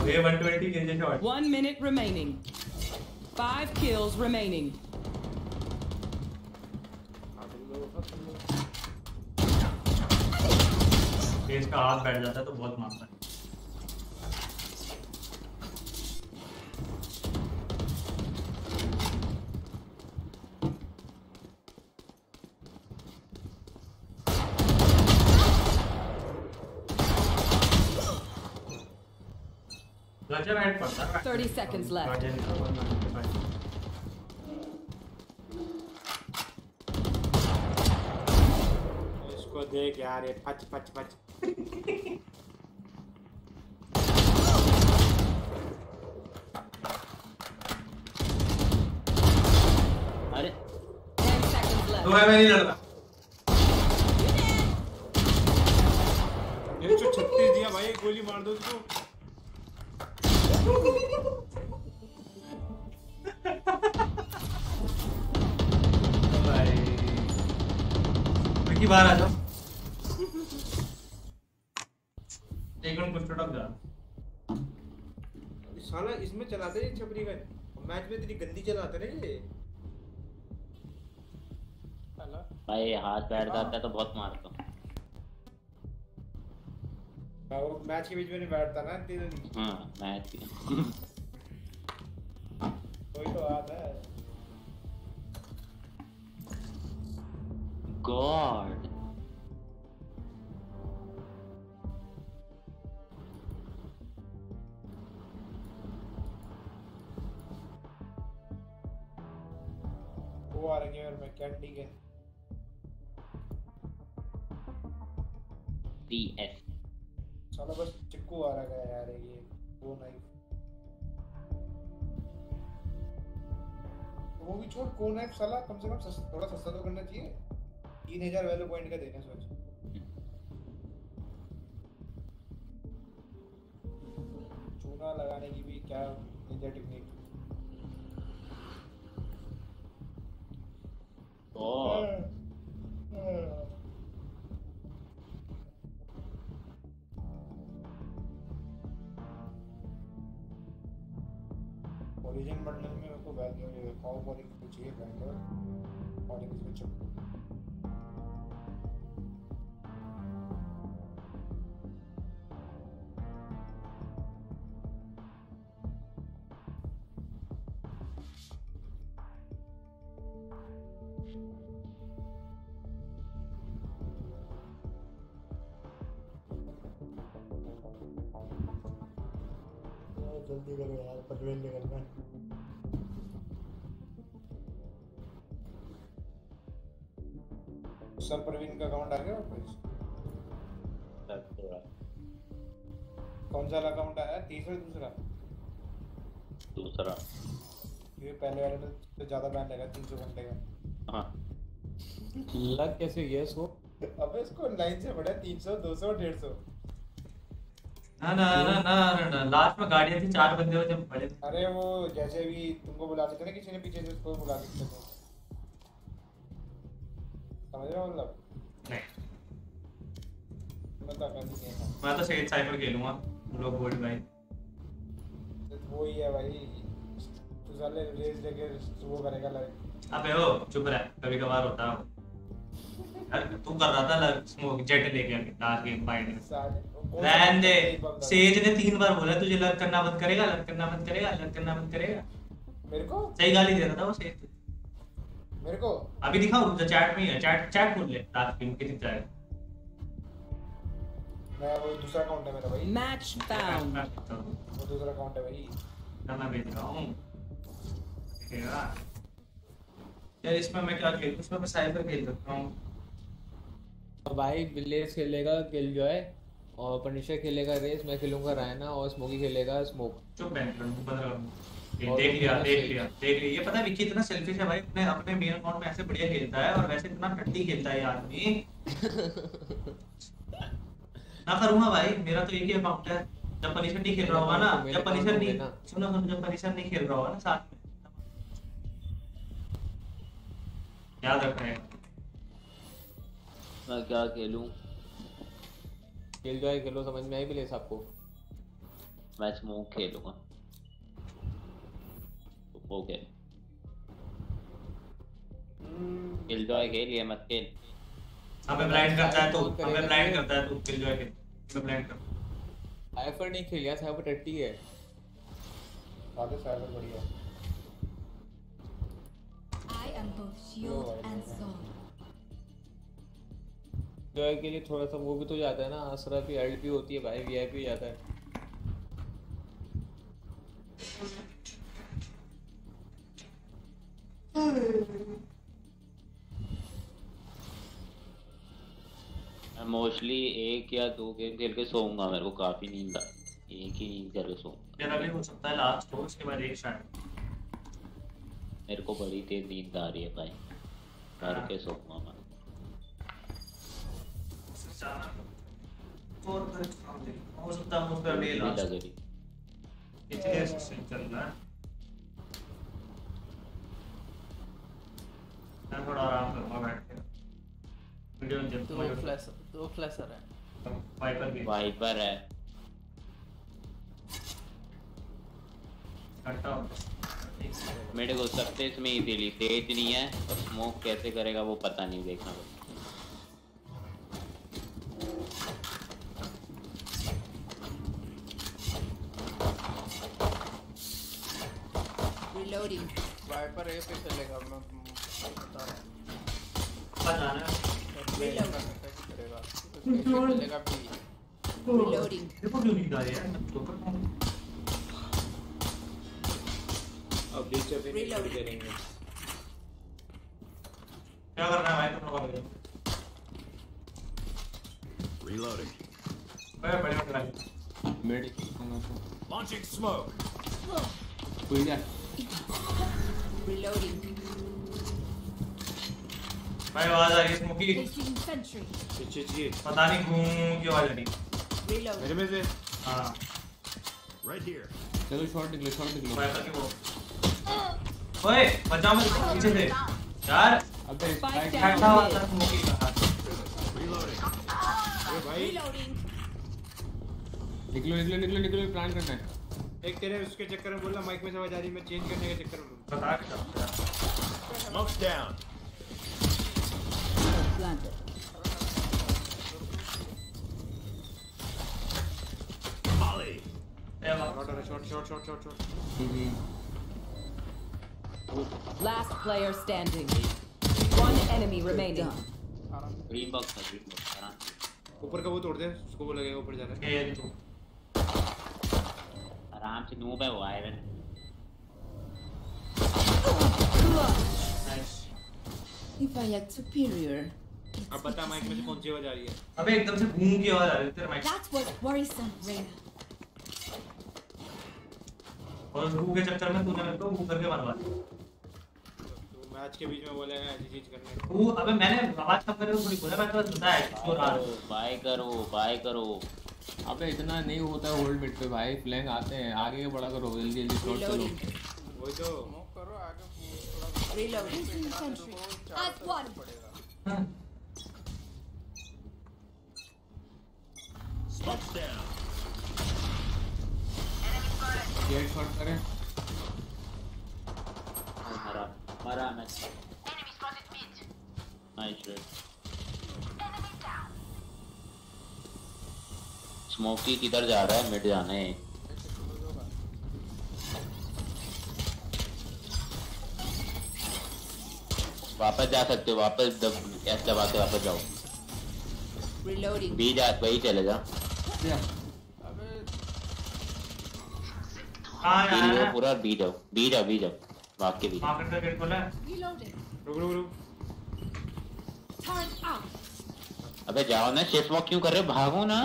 अबे 120 के shot
1 minute remaining 5 kills remaining
इसका हाथ बैठ जाता है तो बहुत मारता गजब ऐड पड़ता है
30 seconds left.
गार्डियन का 195
इसको देख यार ये फच फच फच
अरे।
Ten seconds left.
तो है मैं नहीं लड़ता
मेरे को छत्तीस दिया भाई गोली मार दो उसको।
बाहर आ जाओ। एक मिनट कुछ टटक जा
साला इसमें चलाते हैं छपरी गन मैच में इतनी गंदी चलाते ना ये।
भाई हाथ बैठ जाता है तो बहुत मारता हाँ,
वो मैच के बीच में नहीं बैठता ना तेरे
हाँ मैच की।
कोई तो बात है।
गॉड।
वो आ रही है और मैं कैंडी के।
डी एस
साला बस चिक्कू आ रहा है यार ये वो नाइफ वो भी छोड़ को नाइफ साला कम से कम सस, थोड़ा सस्ता तो करना चाहिए। तीन हज़ार वैल्यू पॉइंट का देना सोच। चूना लगाने की भी क्या ninja technique
god
origin bundle में मेरे को वैल्यू ये फाउ पॉलिंग को चाहिए बैंडर पॉलिंग इसमें चिप जल्दी करो यार पटवेल निकलना सर प्रवीण का अकाउंट आ गया वापस कौन सा अकाउंट आया? तीसरा दूसरा?
दूसरा।
ये पहले वाले में तो ज़्यादा बैन लगा तीन सौ घंटे का।
हाँ।
लग कैसे गया इसको?
अबे इसको लाइन से बढ़ा तीन सौ दो सौ डेढ़ सौ।
ना ना ना ना ना ना। लास्ट में गाड़ियाँ थी चार बंदे थे जब बड़े
अरे वो जैसे भी तुमको बुला सकते ना किसी ने पीछे से उसको बुला सकते थे। समझ रहे हो मतलब
नहीं
मैं तो
मैं तो साइबर खेलूँगा लोग गोल्ड भाई
वो ही है भाई तू साले रेस लेके वो करेगा लाइक
अबे ओ चुप रह कभी कभार होता है यार तू कर रहा था स्मोक जेट लेके लास्ट गेम में रहन दे सेज ने तीन बार बोला तुझे लग करना बंद करेगा लग करना बंद करेगा लग करना बंद करेगा
मेरे को
सही गाली दे रहा था वो सेज
मेरे को।
अभी दिखाओ जो चैट में है चैट चैट खोल ले लास्ट गेम कितनी जाए
मैं वो दूसरा अकाउंट है मेरा भाई।
Match found.
वो दूसरा अकाउंट है भाई।
ना मैं भेज रहा हूँ। यार इसमें मैं क्या खेल इसमें मैं साइबर खेल सकता हूँ।
तो भाई विलेज खेलेगा किल जो है। और पनिशर खेलेगा रेस मैं खेलूँगा रायना और स्मोकी खेलेगा स्मोक
चुप बैठ कर बंद कर ये देख लिया देख लिया देख लिया। ये पता है विक्की इतना सेल्फिश है भाई अपने अपने मेन अकाउंट में ऐसे बढ़िया खेलता है और वैसे इतना टट्टी खेलता है आदमी। ना करूँगा भाई मेरा तो एक ही अकाउंट है। जब पनिशर नहीं खेल रहा होगा ना जब पनिशर नहीं सुनो सुनो जब पनिशर नहीं खेल रहा होगा ना साथ में। याद रखना है
मैं क्या खेलूं?
किल जो है खेलो समझ में आई विलेज आपको?
मैं स्मोक खेलूँगा। वो खेल किल जॉय खेल ये मत खेल।
हमें ब्लाइंड करता है तो हमें ब्लाइंड करता है तो किल जो है हमें ब्लाइंड करता
साइफर नहीं खेलिया साइफर टट्टी है।
आगे साइबर बढ़िया
I am both shield and sword.
Joy के लिए थोड़ा सा वो भी तो जाता है ना असरा भी एलपी होती है भाई वीआईपी जाता है।
मोस्टली एक या दो गेम खेल के सोऊँगा मेरे को काफ़ी नींद आ एक ही नींद करके सोऊँगा।
मेरा भी हो सकता है लास्ट हो उसके बाद एक शायद
मेरे को बड़ी तेज नींद आ रही है भाई। करके सोऊँगा मैं।
और कर हो सकता है मुझे अभी
नींद
लास्ट
लग रही।
इसलिए से चल रहा है। मैं थोड़ा आराम करूँगा बैठ के। वीडियो जब
दो फ्लैश दो फ्लैशर है।
वाइपर भी
वाइपर है। मेरे को सक्सेस में इजीली तेज नहीं है और स्मोक कैसे करेगा वो पता नहीं देखना। पड़ेगा
Reloading.
वाइपर ए पे चलेगा मैं
Reloading.
देखो क्यों नींद आ रही है मैं तो कर पाऊँ
अब बीच अभी नहीं
Reload.
करेंगे
क्या करना है भाई तुम लोगों को
Reloading.
बड़े बड़े बड़े
मिड
Launching smoke.
कोई क्या
Reloading.
भाई आवाज़ आ रही है स्मोकी
sentry.
पीछे चाहिए
पता नहीं घूम की आवाज़ आ रही है.
मेरे में से
हाँ
Right here.
चलो शॉट निकलो शॉट निकलो
वाइपर की वो ओए बचाओ मत पीछे से यार
अबे
बैठा हुआ था. स्मोकी का
Reloading.
अरे भाई.
निकलो निकलो निकलो निकलो प्लान करना है
एक तेरे उसके चक्कर में बोला माइक में से आवाज़ आ रही मैं चेंज करने के चक्कर में
बता के
down.
Planted.
Molly.
ए वाह
shot shot shot shot shot shot
Last player standing. One enemy remaining.
Green box है ग्रीन बॉक्स आराम से
ऊपर का वो तोड़ दे उसको वो लगेगा ऊपर जा रहा है
ये तू
आराम से नूब है वो iron
nice
If I had superior.
अब बता माइक में से कौन सी आवाज़ आ रही है।
अबे एकदम से घूम की आवाज़ आ रही है तेरे mic
That was worrisome, Reyna.
और घूम के चक्कर में तूने मेरे को घूम करके मरवा दिया।
तो मैच के बीच में बोलेगा ऐसी चीज़ करने को।
तू अबे मैंने आवाज़ कब करे थोड़ी बोला मैं तो बस बताया क्यों रहा
बाय करो बाय करो।
अबे इतना नहीं होता है होल्ड मिड पे भाई। फ्लैंक आते हैं। आगे के बड़ा करो जल्दी जल्दी शॉट चलो
Reloading.
वही तो।
मूव करो आगे थोड़ा
Reloading.
Taking sentry. At one.
पड़ेगा
Smoke's down.
गेट शॉट करें
मरा मरा मैं नाइस रेड स्मोकी किधर जा रहा है मिड जाना वापस जा सकते हो वापस दब एस दबा के वापस जाओ. बी जा वही चले जा
अबे
लो
है
पूरा बी जाओ बी जाओ बी जाओ भाग के बी
मार्केट का गेट खोला है?
रुक रुक रुक।
अबे जाओ ना शिफ्ट वॉक क्यों कर रहे हो? भागो ना।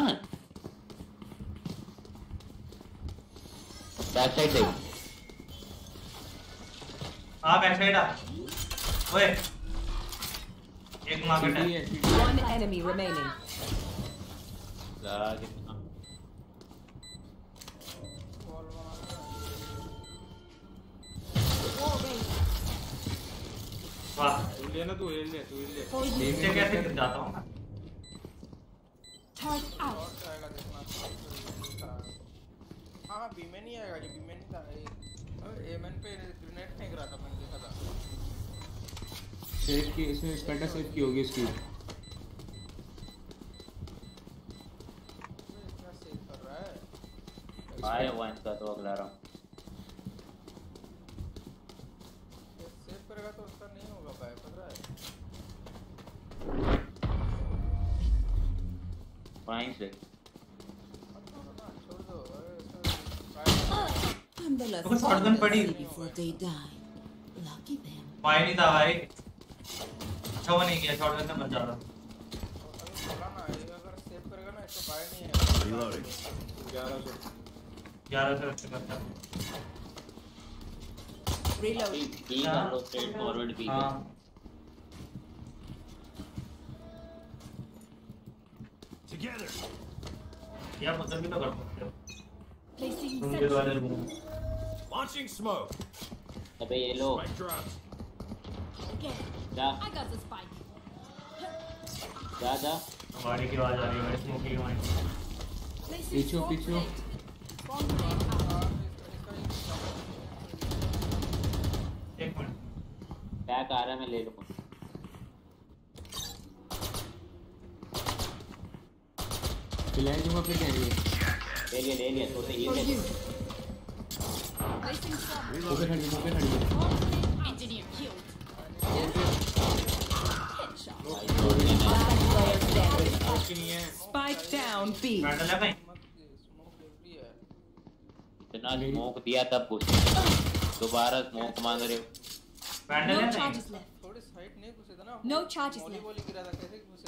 बैक साइड देख।
हाँ बैक साइड आ। ओए एक मार्केट है।
है सीटी
One enemy
तू ले ना तू ले ले तू ले
For you.
कैसे गिर जाता हूँ
आएगा देखना हाँ बी में नहीं आएगा ये बी में नहीं था ए एमएन पे ग्रेनेड फेंक रहा था मैंने देखा था
सेव की इसमें स्पेक्टर सेव की होगी इसकी
आया हुआ इनका तो अगला राउंड
देखो शॉटगन पड़ी. भाई नहीं था भाई। अच्छा वो नहीं किया शॉटगन से बच जाता
अभी खोला ना आएगा फायर नहीं है
Reloading.
1100
ग्यारह सौ करता
कर फॉरवर्ड बी
हाँ। या मतलब भी तो कर सकते हो ये. वाले रूम
Launching smoke.
अबे ये लो
Spike drops.
Okay,
जा
I got the spike.
जा जा
गाड़ी की आवाज़ आ रही है स्मोकी की आवाज़
पीछे पीछे.
एक मिनट
बैक आ रहा है मैं ले लूँगा
खिलाई दूँगा फिर क्या
ले लिया ले लिया छोटे ये
For
ले
you. Placing swarm.
मुँह पे खड़ी मुँह पे खड़ी है।
है
B.
मेटल है भाई
स्मोक एवरी है
इतना स्मोक दिया तब कुछ दोबारा स्मोक मांग रहे हो
है.
थोड़े साइड नहीं घुसे थे ना
No charges
मौली
left.
बोली गिरा था कैसे घुसे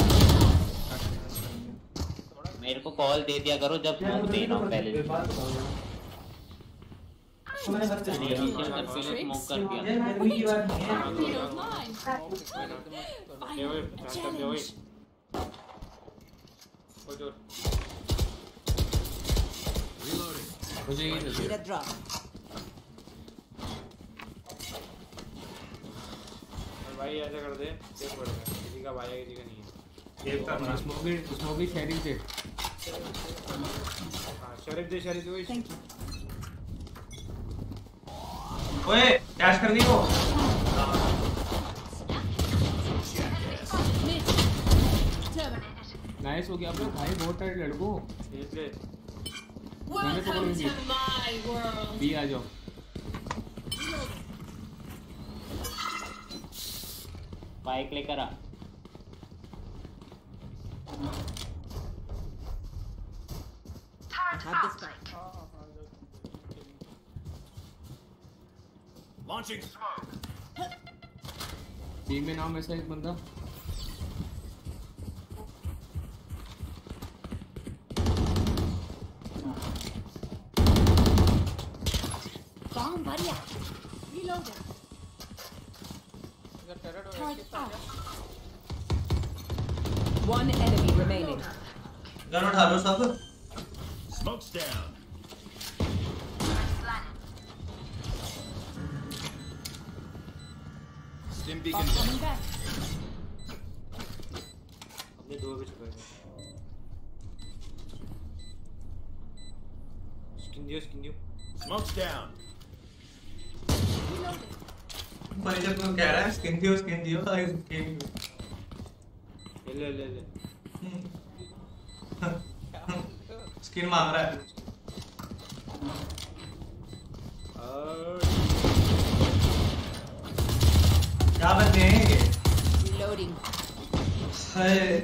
मेरे को कॉल दे दिया करो जब स्मोक हो पहले पहले
ये नहीं। है
ये दे
a drop.
और भाई ऐसा कर दे। सेव कर दे किसी का भाई है किसी का नहीं शरीफ शरीफ
you.
ओए डैश कर दी वो
नाइस हो गया अब भाई बहुत टाइट लड़को। मैंने पकड़ ली. बी आ जाओ।
बाइक लेकर आ
I have the spike.
Launching smoke.
B में नाम ऐसा एक बंदा
Bomb buddy out. Reloading.
हो.
One enemy remaining.
गन उठा लो सब
Smoke's down.
Steam
back.
हमने दो भी चुका स्किन दियो स्किन दियो
Smoke's down.
Reloading.
मैनेजर को कह रहा है स्किन दियो स्किन दियो स्किन
ले ले ले ले
स्किन मांग रहा है क्या बंदे हैं ये. हाय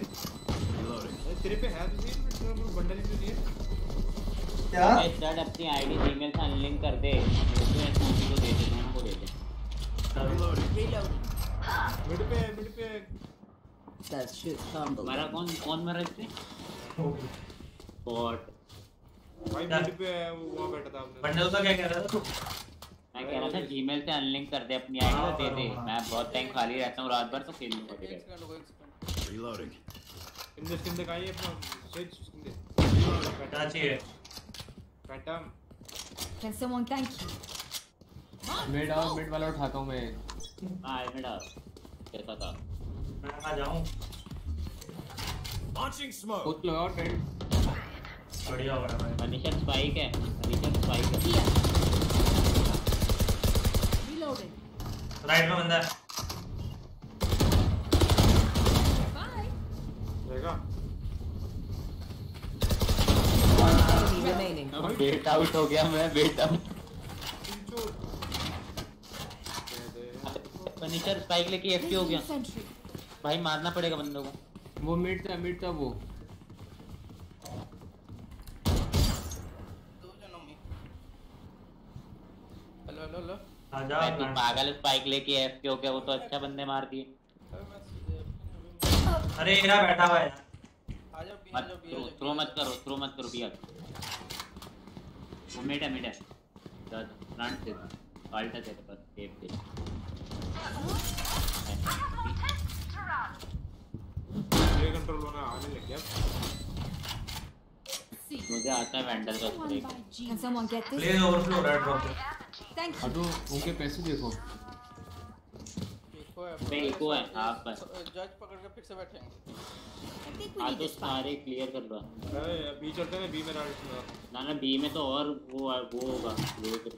तेरे पे है तो सही बंडल ही तो नहीं है
क्या
ए स्टार्ट अपनी आईडी ईमेल से अनलिंक कर दे उसको एसएमपी को दे दे दोनों को दे दे
Reloading.
Reloading.
मिड पे मिड पे
Does shoot fumble.
मरा कौन कौन मरा इससे बॉट
भाई मिड पे है वो वहाँ बैठा था आपने
बंडल का क्या कह रहा था?
मैं कह रहा था जीमेल से अनलिंक कर दे अपनी आईडी को दे दे। मैं बहुत टाइम खाली रहता हूँ रात भर तो खेल लूँगा ठीक है
सेकंड रुको एक स्किन दे स्किन दे कहाँ है अपना स्विच स्किन दे
क्या चाहिए?
Paytm
Can someone thank you?
Mid आओ मिड वाला उठाता हूँ मैं।
हाँ एडमिट आ कैसा था।
मैं आ जाऊँ।
Launching smoke.
खुद लगाओ ट्रेंड
बढ़िया हो रहा है
मनीषा स्पाइक है। मनीषा स्पाइक है.
राइट में बंदा है.
वेट आउट हो गया मैं वेट आउट स्पाइक लेके एफटी हो गया। भाई मारना पड़ेगा बंदों को।
वो मिड था मिड था वो।
हेलो हेलो
आ
भाई तू पागल स्पाइक लेके एफटी हो गया वो तो अच्छा बंदे मार दिए।
अरे मैं
इरा बैठा हुआ है। यार
आ जाओ बी आ
मत
जाओ बी
थ्रो मत करो थ्रो मत करो बिया वो मिड है मिड है। फ्रंट से अल्ट है तेरे पास टेप दे
प्ले कंट्रोल होना आने लग गया।
मुझे आता है वेंडर का spray
Can someone get this?
Plane overflow red drop
Thank you.
हटो उनके पैसे देखो।
इको है
इको है आप पर
जज पकड़ के फिर से बैठेंगे
हाँ। तो सारे क्लियर कर लो
अरे बी चलते हैं बी में डाल
ना ना बी में तो और वो वो होगा वो तो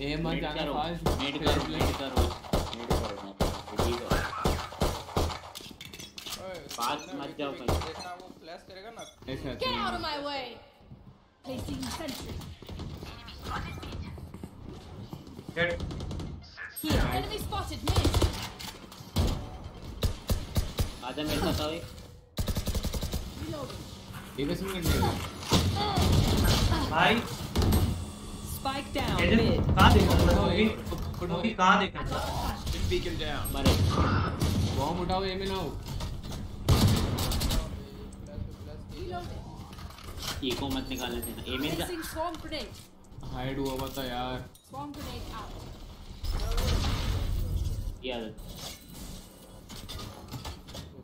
ए मत जाना
करो
फास्ट
मिड करो मिड करो मिड करो ठीक है पास मत जाओ कहीं।
देखना वो फ्लैश करेगा ना।
ऐसा
Get out of my way. Placing Enemy spotted. Mid.
आजा मेरे साथ आओ. एक
इसमें करने का
भाई ये जो
mid.
कहाँ देख रहा है स्मोकी स्मोकी कहाँ देख रहा है
Beacon down.
मरे
बॉम्ब उठाओ ए में ना हो
Reloading.
इको मत निकालने देना ए में जा.
हाइड हुआ बता यार
Swarm grenade out.
ये आ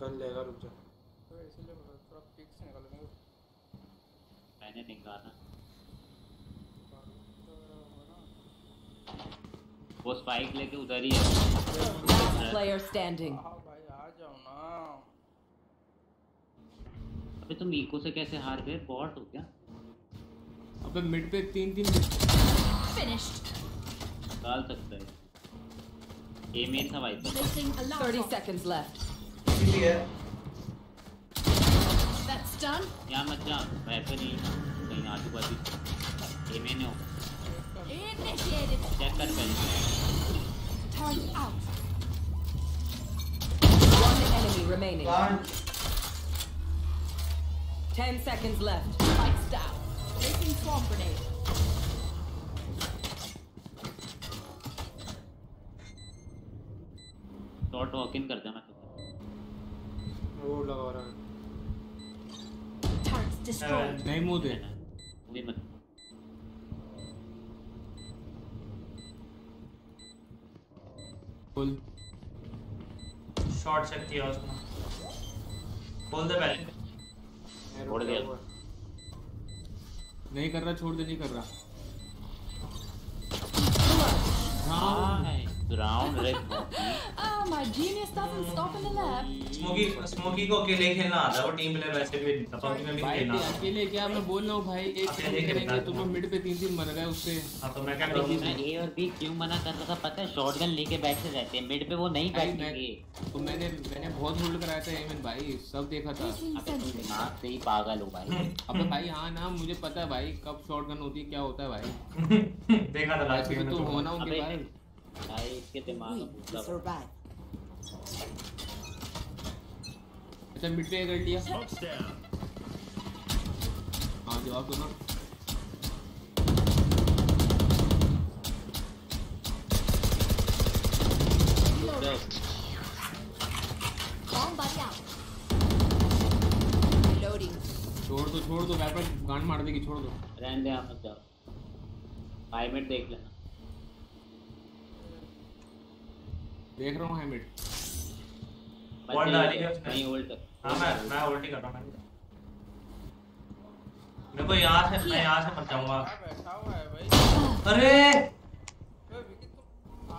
गन लेगा रुक जा
तो इसलिए बोल रहा थोड़ा पिक से निकालेंगे
मैंने निकाला वो स्पाइक लेके उधर ही है
player standing.
हाँ
अबे तुम इको से कैसे हार गए बॉट हो क्या
अबे मिड पे तीन तीन
Finished.
डाल सकता है ए मेन था भाई तो
Placing alarm.
30
bomb.
seconds left.
इसीलिए
That's done.
यहाँ मत जा वैसे नहीं कहीं आजू बाजू ए मेन हो
Initiated.
चेक कर पहले
Target out.
One enemy remaining.
Plan
10 seconds left.
Spikes down. Placing swarm grenade.
Short walk in कर देना
वो लगा रहा है।
Turrets destroyed.
नहीं मुँह दे।
भी मत।
फुल
शॉट चेक किया उसने। खोल दे पहले।
छोड़ दिया।
नहीं कर रहा छोड़ दे नहीं कर रहा।
ग्राउंड रे
Oh, my genius doesn't stop in the lab.
Smoky smoky को अकेले खेलना आता है वो टीम प्लेयर वैसे भी पबजी में भी खेलना
ते
आता
अकेले क्या मैं बोल रहा हूँ भाई एक
अकेले खेलता
तुम मिड पे तीन तीन मर गए उससे।
हाँ तो मैं क्या
तो
करूँ?
मैं ए और बी क्यों मना कर रहा था? पता है शॉटगन लेके बैठे रहते हैं मिड पे वो नहीं
मैं-
बैठेंगे।
तो मैंने मैंने बहुत होल्ड कराया था एमन भाई सब देखा था।
अबे तुम दिमाग से ही पागल हो भाई।
अबे भाई हाँ ना मुझे पता है भाई कब शॉट गन होती है क्या होता है भाई।
देखा था लास्ट
ऐसे
गेम
तो होना
तो
उनके
अबे
भाई
इसके दिमाग भूसा
अच्छा मिड पे कर लिया. हाँ जवाब दो ना
Bomb buddy out.
छोड़ दो छोड़ दो वेपन गांड मार देगी छोड़ दो।
रहने दे आप मत जाओ। फाइव मिनट देख लेना।
देख रहा हूँ मिड
Wall
जाइए,
डाली है
नहीं होल्ड कर
हाँ मैं मैं होल्ड ही कर रहा हूँ मेरे को यहाँ से मैं यहाँ से मत जाऊँगा।
बैठा हुआ है भाई।
अरे!
आ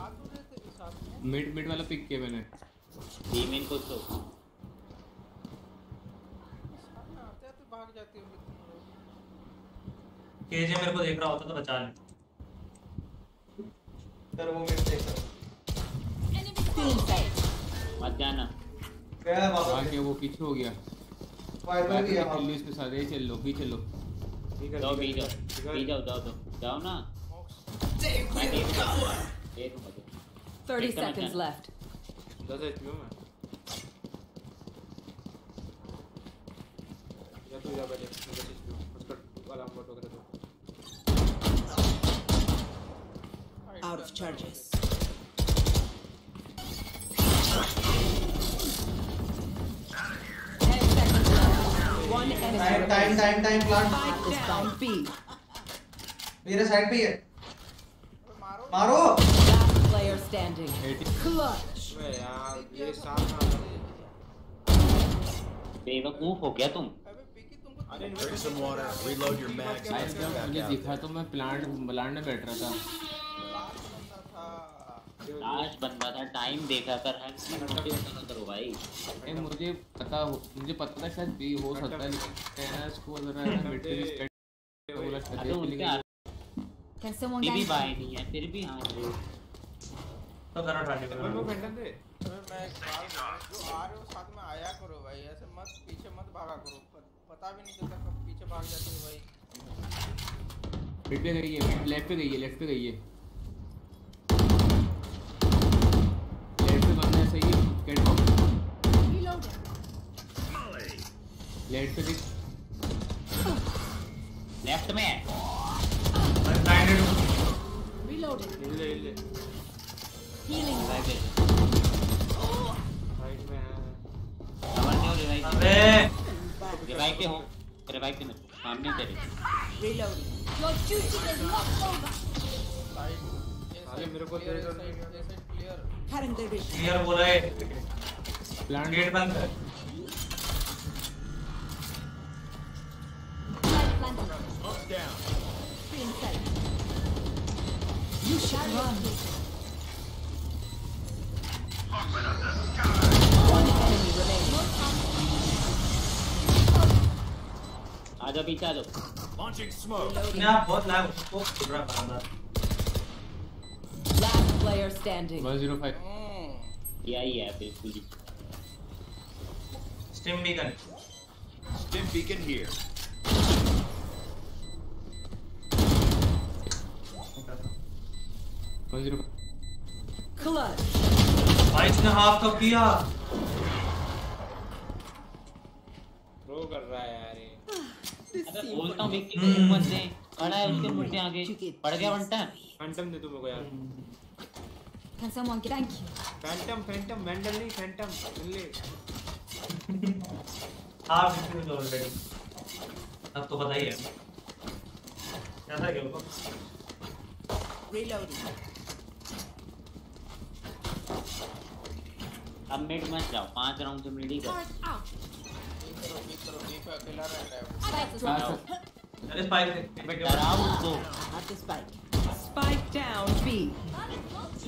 तो रहे थे साथ में।
मिड मिड वाला पिक किया मैंने।
डीमिन को तो।
भाग जाती हो
केजे मेरे को देख रहा होता तो बचा ले सर वो मेरे देख रहा
spotted.
मत जाना
गया
आ वो पीछे हो गया। किल्ली उसके साथ ही चल लो भी चलो
ठीक है
जाओ
है,
जाओ। बी जाओ जाओ जाओ। जाओ ना। मैं दे दूँगा दे दूँगा दे दूँगा।
30 seconds left.
दस एच में या तू दो
Out of charges.
Time
time time plant.
मेरे साइड पे है मारो
Last player standing.
यार ये साथ
बेवकूफ़ हो गया तुम
Drink some water. Reload your mags.
मुझे दिखा तो मैं प्लांट प्लांट में बैठ रहा था
लास्ट बंदा था टाइम देखा कर हर चीज़ नोटिस करा करो भाई।
ए, मुझे पता हो मुझे पता था शायद बी हो सकता है लेकिन इसको जरा ना मिड स्टेट बोला
अबे उनके
लेकिन
Can someone
भी बाय नहीं है फिर भी हाँ रे
तो करो ट्राई करो।
अबे मैं एक बात बोलूँ, जो आ रहे हो साथ में आया करो भाई ऐसे मत पीछे मत भागा करो। पता भी नहीं चलता कब पीछे भाग जाते हो भाई।
मिड पे गई है लेफ़्ट पे गई है लेफ़्ट पे गई है। बंदा है गेट
Reloading.
पे दिख
लेफ़्ट में है.
Reloading.
ले ले
Healing.
राइट में है।
कवर नहीं हो रिवाइव
अबे।
रिवाइव पे हो. रिवाइव पे मेरे सामने तेरे.
Reloading. Your duty is not over.
साले मेरे को दो नहीं clear
Cutting their vision.
Clear बोला है
प्लांट
गेट बंद कर
Light planted.
Smoke's down.
Free inside. You shall run.
One enemy remaining.
आ जाओ पीछे आ जाओ
Launching smoke.
आप बहुत लैग उसको खुद रहा
Last player standing.
105
किया ही है बिल्कुल ही
भी कर
Stim beacon. Here.
One zero
Clutch.
भाई इसने हाफ़ कब किया
थ्रो कर रहा है यार ये
अबे बोलता हूँ व्यक्ति को मत दे खड़ा है उसके मुँह से आगे। पड़ गया बनता
फैंटम दे तू मेरे को यार।
Can someone gank you?
Phantom Phantom Vandal नहीं फैंटम मिल ले
हाफ़ डिफ्यूज ऑलरेडी अब तो पता ही है। कैसा क्या उनको
Reloading.
अब मिड मत जाओ। पाँच राउंड से मिड ही कर
करो बी करो बी पे अकेला रहता है.
अरे स्पाइक
बट डराओ उसको।
At the spike. Down B.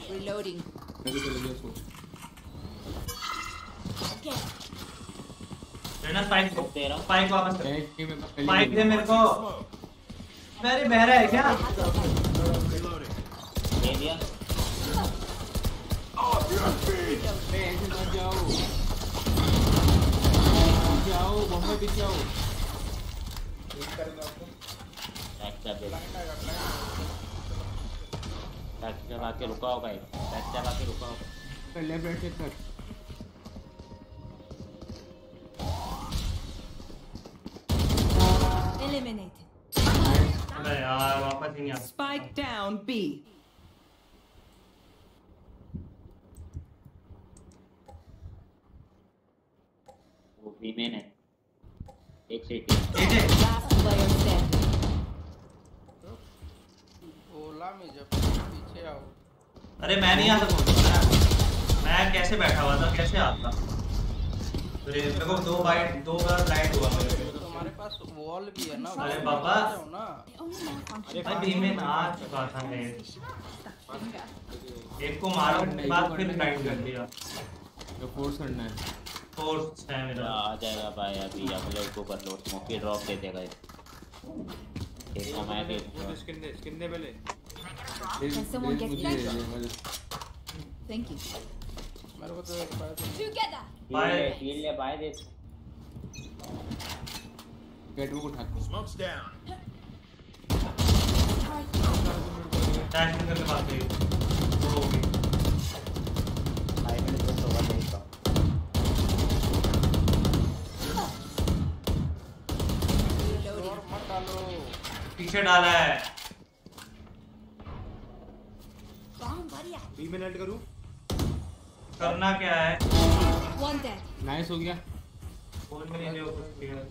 Reloading.
लेना स्पाइक को स्पाइक वापस कर स्पाइक दे मेरे को मेरे बहरा है क्या
Reloading.
दे दिया
ए, ऐसे मत जाओ पीछे पीछे आओ
बैक स्टेप आके रुका होगा एक बैक स्टेप आके रुका होगा
लेफ़्ट राइट चेक कर
Eliminated.
यार वापस ही नहीं आता
Spike down B.
वो भी मैंने एक सिटी
Last player standing.
बोला मैं जब
अरे मैं नहीं आ सकता मैं कैसे बैठा हुआ था? कैसे आता अरे मेरे को दो बाइट दो बार लाइट हुआ मेरे को।
तुम्हारे पास वॉल भी है ना
अरे बाबा।
पे जाओ ना
The only man function.
भाई बीम में आ चुका था मैं। एक को मारा उसके बाद फिर लाइट कर दिया।
तो फोर्स करना है।
फोर्स है मेरा।
आ जाएगा भाई अभी अगले उसको कर लो स्मोकी ड्रॉप दे देगा को मैं फिर
वो स्किन दे स्किन दे पहले
Can someone get
मुझे
back?
दे दे, मुझे-
Thank you.
मेरे को तो बार
Together.
हील ले बाय दे
गेट बुक उठा
Smoke's down.
डैश करके बात करी वो पीछे डाला है।
Bomb buddy out.
बी में नेट करूँ?
करना क्या है?
नाइस हो गया।
है।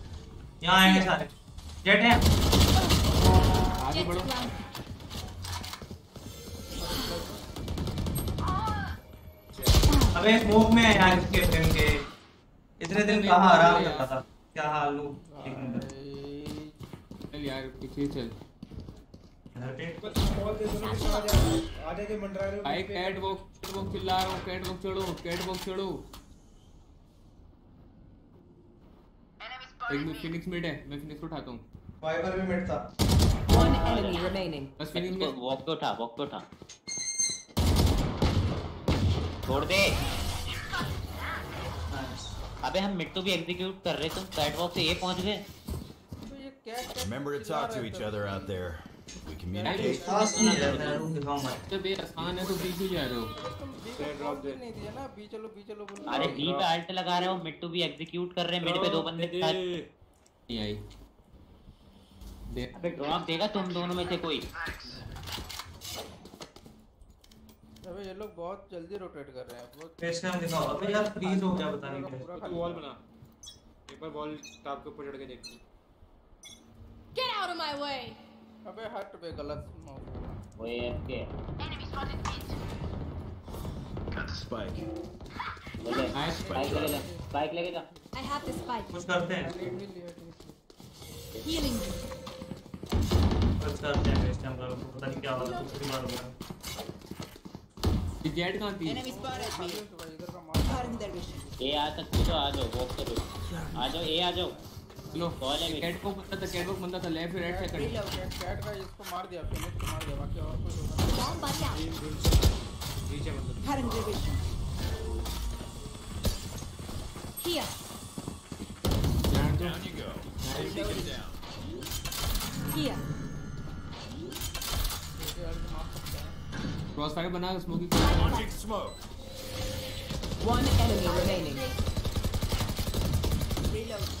यहाँ आएँगे सारे। जेट है
आगे बढ़ो।
अबे स्मोक में है यार इसके फ्रेम के। इतने दिन कहाँ आराम करता था। क्या हाल मिनट।
चल यार पीछे चल।
बॉल दे दो ना किसी आ जा आ जा जो मंडरा रहे हो
भाई कैट कैट वॉक चिल्ला रहा हूँ कैट वॉक चढ़ो कैट वॉक चढ़ो। एक मिनट फिनिक्स मिड है मैं फिनिक्स उठाता हूँ।
वाइपर भी मिड था
One enemy remaining.
बस फिनिक्स में
वॉक पे उठा वॉक पे उठा। छोड़ दे। अबे हम मिड तो भी एग्जीक्यूट कर रहे तुम कैटवॉक से ये पहुँच गए।
तो
Remember to talk to each other out there. We communicate.
है
जब ये आसान है तो बीच में जा रहे हो
बी बी बी
अरे डी पे अल्ट लगा रहे हो मिड टू भी एग्जीक्यूट कर रहे हैं मिड पे दो बंदे के साथ
नहीं आई।
अबे ड्रॉप देगा तुम दोनों में से कोई।
अबे ये लोग बहुत जल्दी रोटेट कर रहे हैं बहुत
फेस कैम दिखाओ। अबे यार फ्रीज हो गया पता नहीं
पूरा
वॉल बना। एक बार वॉल टॉप के ऊपर चढ़ के देख
Get out of my way!
अबे हट बे गलत move।
वो एएफके
Spike.
ले ले
Nice.
स्पाइक लेके जा स्पाइक लेके जा
I have the spike.
कुछ करते हैं
लीड भी लिया ठीक
Healing you.
कुछ करते हैं फेस कैम का पता नहीं क्या हुआ दूसरी बार हो गया
ये जेट कहाँ थी
Enemy spotted
है
me.
तो भाई इधर का मार
Cutting their vision.
ए आ सकते तो आ जाओ वॉक करो आ जाओ ए आ जाओ
लो
है।
कैट को बंदा था कैट को बंदा था left right second
Reload.
Cat cat का इसको मार दिया फिनिक्स को मार दिया बाकी और कुछ होगा
Bomb buddy out.
नीचे बंदा
vision.
Here.
ध्यान दो
Down you go. Beacon down.
Here.
ये वाले को मार सकते हैं
क्रॉस फायर बना smoky
Launching smoke.
One enemy remaining. Reload.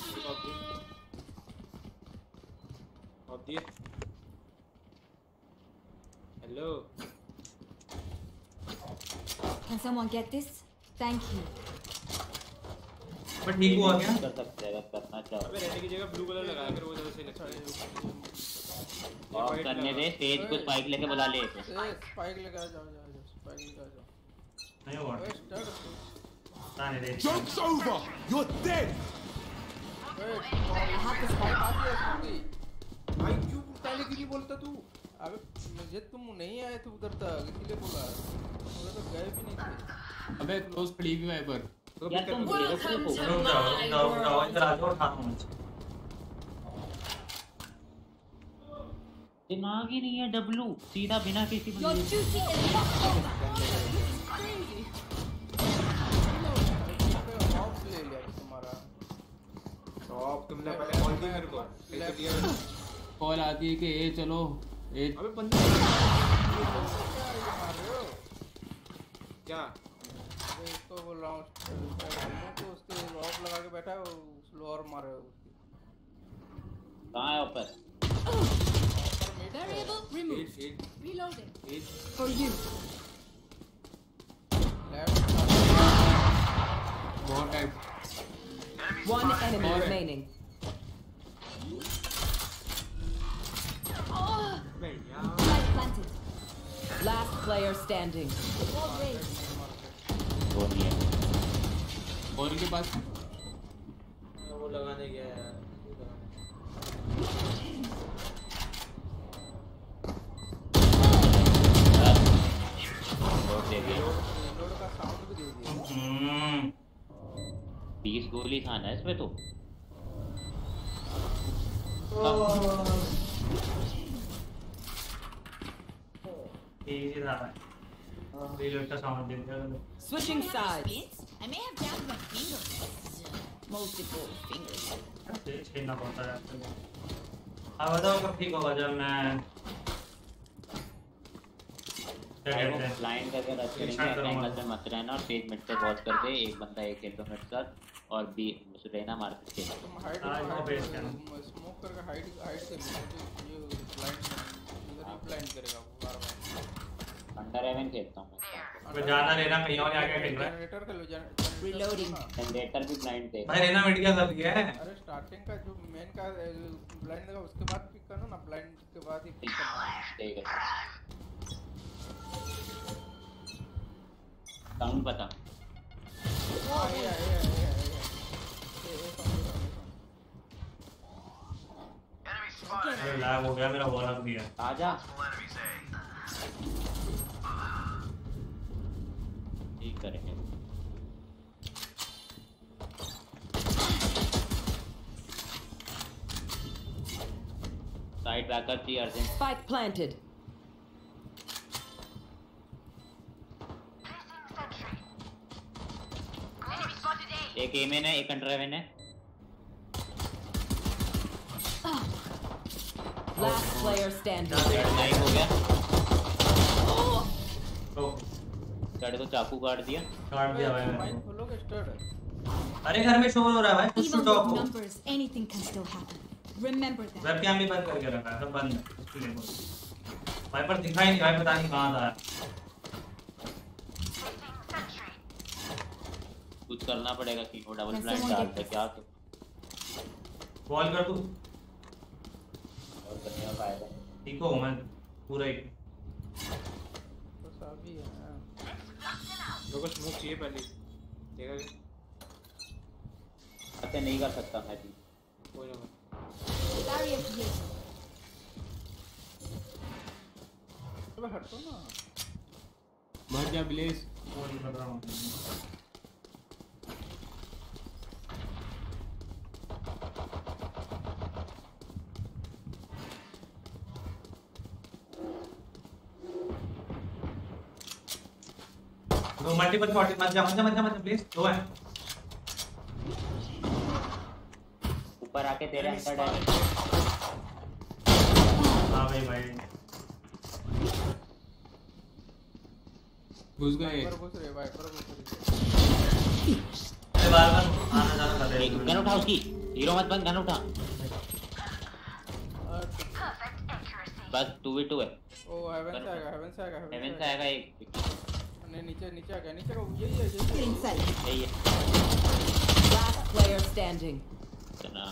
you're bandit.
Off दिए hello
Can someone get this? Thank you.
But ठीक हुआ क्या
कर सकते हैं अगर करना चाहो
अबे रेड की जगह ब्लू कलर लगाया कर वो ज़्यादा सही लगता है
ऑफ़ करने दे स्टेज को स्पाइक लेके बुला ले इसे।
स्पाइक लेकर आ जाओ जाओ स्पाइक लेकर आ जाओ
नहीं हुआ
ओए स्टड
पता नहीं रे
Joke's over. You're dead.
आ गया भाई क्यों बोलता तू? अबे मुझे तुम नहीं आए थे उधर तक इसीलिए बोला। उधर तो गए भी नहीं थे।
अबे क्लोज खड़ी भी वाइपर
यार तुम बेवकूफ़ हो?
रुक जाओ रुक जाओ रुक जाओ इधर आ जाओ उठाता हूँ
दिमाग ही नहीं है डब्लू सीधा बिना किसी बंदे
टॉप तुमने पहले कॉल की मेरे को। कॉल आती है कि ए चलो ए अबे बंदा क्या?
इसको बोल रहा हूँ तो उसके ऑफ़ लगा के बैठा है और मार रहा है उसकी।
कहाँ है ऊपर
Variable removed.
Edge edge
Reloading.
Edge
For you.
Left
बहुत time
One enemy
Alright.
remaining.
नहीं यार
Spike planted.
Last player standing.
Wall raised.
वो नहीं है
बॉल के पास
वो लगाने गया यार
बहुत दे दिया
रिलोड का साउंड भी दे दिया
हम्म
बीस गोली खाना है इसमें तो
इजी था रीलोड का साउंड दे दिया
Switching sides.
I may have jammed my fingers. Multiple fingers.
खेलना पड़ता है आजकल अब बताओ कब ठीक होगा जब मैं
ब्लाइंड करके रश करेंगे से मत रहना और पेज मिड पे वॉच कर दे एक बंदा एक दो मिनट तक और बी रहना मार्केट के।
हाइड
हाँ।
स्मोक करके हाइड हाइड से ये ब्लाइंड इधर ही ब्लाइंड करेगा बार बार।
अंडर हेवन खेलता हूँ
अबे ज़्यादा लेना कहीं और आके खेल रहा है।
जनरेटर का लो जनरेटर
जनरेटर भी ब्लाइंड दे
भाई रेना मिट गया सब गया है?
अरे स्टार्टिंग का जो मेन का ब्लाइंड का उसके बाद पिक करना ना ब्लाइंड के बाद ही पिक करना।
ठीक है। साउंड पता
लैग हो गया मेरा वॉल अप भी है।
आजा। ठीक करेंगे साइड बैकअप चाहिए अर्जेंट
Spike planted.
एक एमेन है एक अंडर हेवन है
player standing.
नाइक हो गया।
तो
चढ़ को चाकू काट दिया।
काट दिया भाई मैंने।
माइक खोलोगे स्टड
अरे घर में शोर हो रहा है भाई कुछ टॉप
with
हो।
Numbers, anything can still happen. Remember that.
Webcam भी बंद करके रखा है सब बंद है। इसके लिए बोल। भाई पर दिखाई नहीं भाई पता नहीं कहाँ था।
कुछ करना पड़ेगा कि वो डबल ब्लाइंड डालते
get
क्या तो?
कॉल कर तू।
और करने का फ़ायदा
ठीक हो मैं पूरा ही
तो सभी है।
लोगों को स्मोक चाहिए पहले। देखा क्या?
ऐसे नहीं कर सकता मैं भी।
कोई ना कोई।
Barrier here.
अबे हटो ना।
मर जा ब्लेज
वो नहीं कर रहा हूँ। दो मल्टीपल शॉट मत जा मत जा मत जा मत प्लीज़ दो है।
ऊपर आके तेरे अंदर डाल
हाँ भाई भाई।
घुस गए।
घुस रहे भाई वाइपर घुस रहे।
बार बार आना जाना कर रहे हैं
गन उठा उसकी। हीरो मत बन गन उठा बस टू वी टू है।
ओ हेवन से आएगा हेवन से आएगा
हेवन से आएगा एक
नहीं नीचे नीचे आ गया नीचे का यही है यही है।
Inside.
यही है।
Last player standing.
इतना।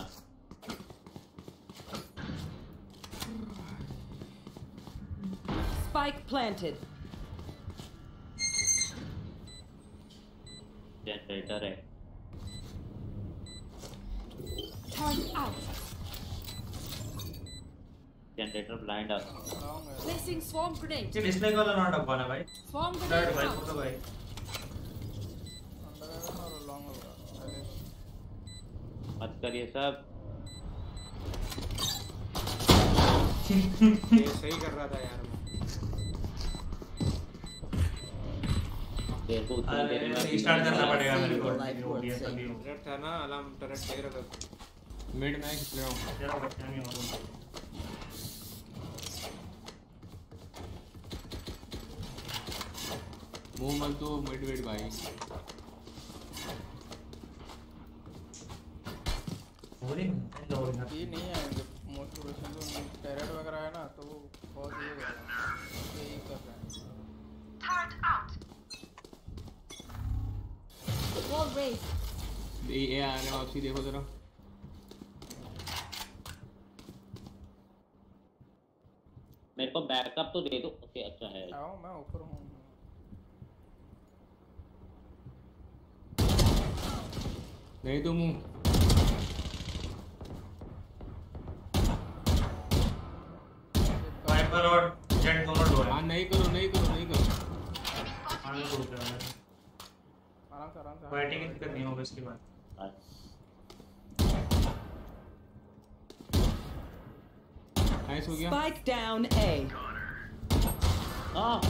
Spike planted.
जनरेटर है
Target out.
जनरेटर ब्लाइंड आ
Placing swarm grenade.
ये डिस्प्ले वाला नॉट अप है भाई
Swarm
थर्ड भाई. फ़ोटो भाई
मत करिए सब।
ये सही कर रहा था यार मैं।
को उतनी देर में
रीस्टार्ट करना पड़ेगा मेरे को। OBS हो
टरट था ना अलार्म टरट देख रहा था
मिड में खेल रहा हूँ
तेरा बच्चा नहीं होगा।
मुँह मत तो मिड वेट भाई।
हो है है
ये नहीं आएँगे मोस्ट प्रोफेशनल जो टेरेट वगैरह है ना तो वो बहुत ये कर रहे हैं यही कर रहे हैं.
ये ये आ रहे हैं वापसी देखो जरा
मेरे को बैकअप तो दे दो। ओके अच्छा है।
आओ मैं ऊपर हूँ।
नहीं तो मुँह।
वाइपर और जेट दोनों डोर है।
हाँ नहीं करो नहीं करो नहीं करो।
आने दो
आराम से आराम से
फाइटिंग की दिक्कत नहीं होगी इसके बाद।
नाइस हो गया।
Spike down A.
हाँ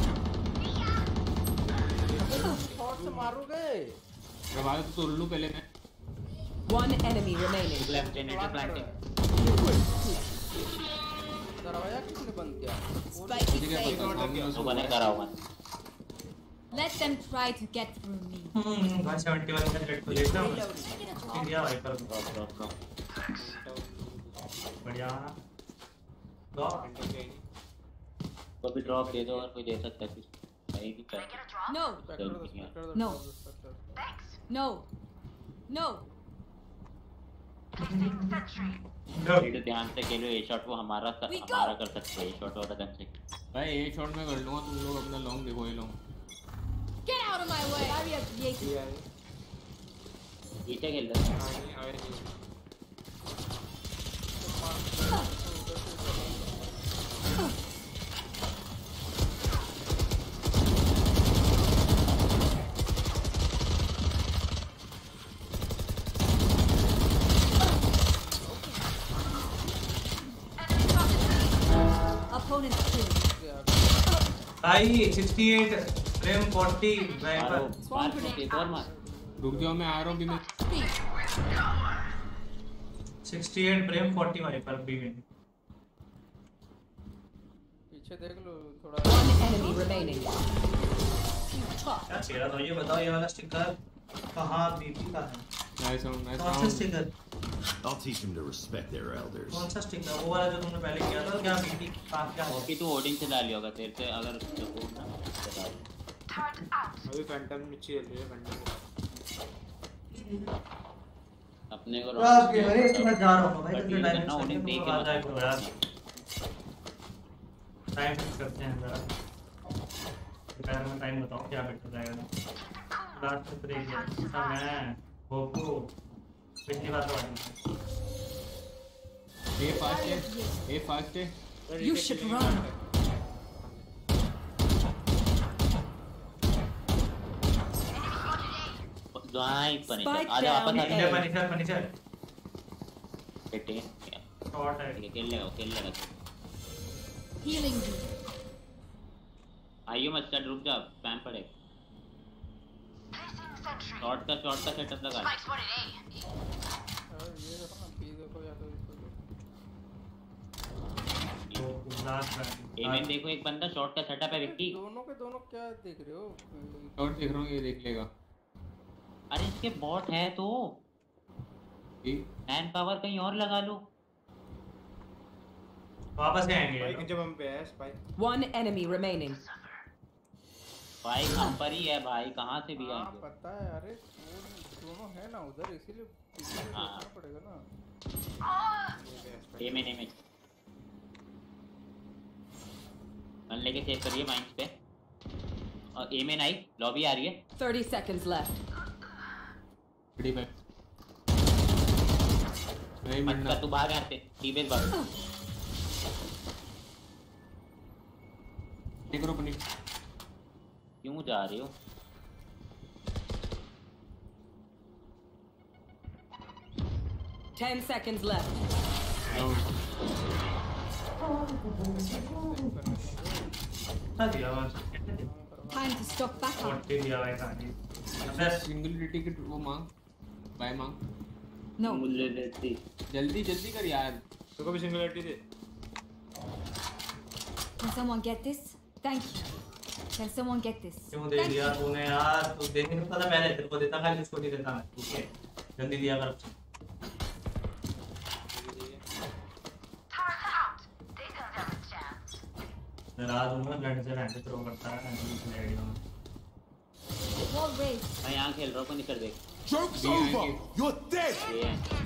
मारोगे
प्रभात तो तोड़ लूँ पहले मैं
One enemy remaining.
Left generator planting.
दरवाज़ा किसने बंद किया
Spike is safe.
तो बने करा
Let them try to get through me.
हम्म 171 का रेट को देखना इंडिया वाइपर बढ़िया तो
को भी ड्रॉप दे दो अगर कोई दे सकता है कुछ नहीं भी कर
No. No. No. No.
ये तो ध्यान से खेलो ए शॉट वो हमारा हमारा कर सकते हैं ए शॉट वाला गन से।
भाई ये शॉट में कर लूँगा तुम लोग अपना लॉन्ग देखो ये long
Get out of my way. Barrier created.
पीछे खेल रहे हैं।
भाई 68 फ्रेम 40 वाइपर
मार मार एक और मार।
रुक जाओ मैं आ रहा हूँ भी मैं
68 फ्रेम 40 वाइपर बी में
पीछे देख लो थोड़ा
क्या चेहरा तो ये बताओ ये वाला स्टिकर कहाँ बीबी का है?
Nice
sound nice
sound
sticker
I'll teach them to respect their elders.
कौन सा स्टिकर वो वाला जो तुमने पहले किया था क्या बीबी का क्या हो
कि तू ओडिन से डाली होगा तेरे से अगर सपोर्ट ना बता दे
अभी फैंटम नीचे चल रही है फैंटम
अपने को
रात के अरे इसके बाद जा रहा हूँ भाई कितने
ये
टाइम
ओडिन देख के
आ जाए तो यार टाइम करते हैं जरा। दोपहर में टाइम बताओ क्या बेटर जाएगा? रात में ब्रेक है मैं गोपू पिछली बार तो
ए फास्ट है ए फास्ट है
आजा वापस
down
आ जा
फर्नीचर
बेटे
शॉर्ट है।
है खेल लेगा खेल लेगा।
Healing you.
आइयो मत कर रुक जा स्पैम पड़े। शॉर्ट का शॉर्ट का सेटअप लगा ले।
ये देखो ना पी देखो या तो इसको देखो
में
देखो एक बंदा शॉर्ट का सेटअप है विक्की
दोनों के दोनों क्या देख रहे हो?
शॉट देख रहा हूँ ये देख लेगा।
अरे इसके बॉट है तो। हैंड पावर कहीं और लगा लो।
वापस आएँगे
स्पाइक जब हम पे है स्पाइक
One enemy remaining.
भाई हम पर ही है भाई कहाँ से भी
हाँ
आएँगे?
पता है अरे वो दोनों है ना उधर इसीलिए
हाँ।
पड़ेगा ना।
एमएन मन लेके सेव करिए माइंड पे। और एमएन आई लॉबी आ रही है।
30 seconds left.
रेडी पे नहीं
मत कर तू भाग यहाँ से टीबेस भाग
देख रो पनी
क्यों जा रहे हो
Ten seconds left.
Time to stock back up.
40 दिया भाई कहानी बस
सिंगुलरिटी की वो मांग बाय मांग
No.
मुझे देती
जल्दी जल्दी कर यार
तो कभी सिंगुलरिटी दे
Can someone get this? Thank you. Can someone get this?
क्यों दे दिया तूने यार तू देने नहीं पता मैंने तेरे को देता खाली उसको नहीं देता मैं ठीक है जल्दी दिया कर हूँ मैं लड़ से रहने थ्रो करता है मैं तो ले आईडी में
Wall raised.
मैं यहाँ खेल रहा हूँ कोई निकल देख
Joke's
Yeah,
over!
yeah.
You're dead!
ये है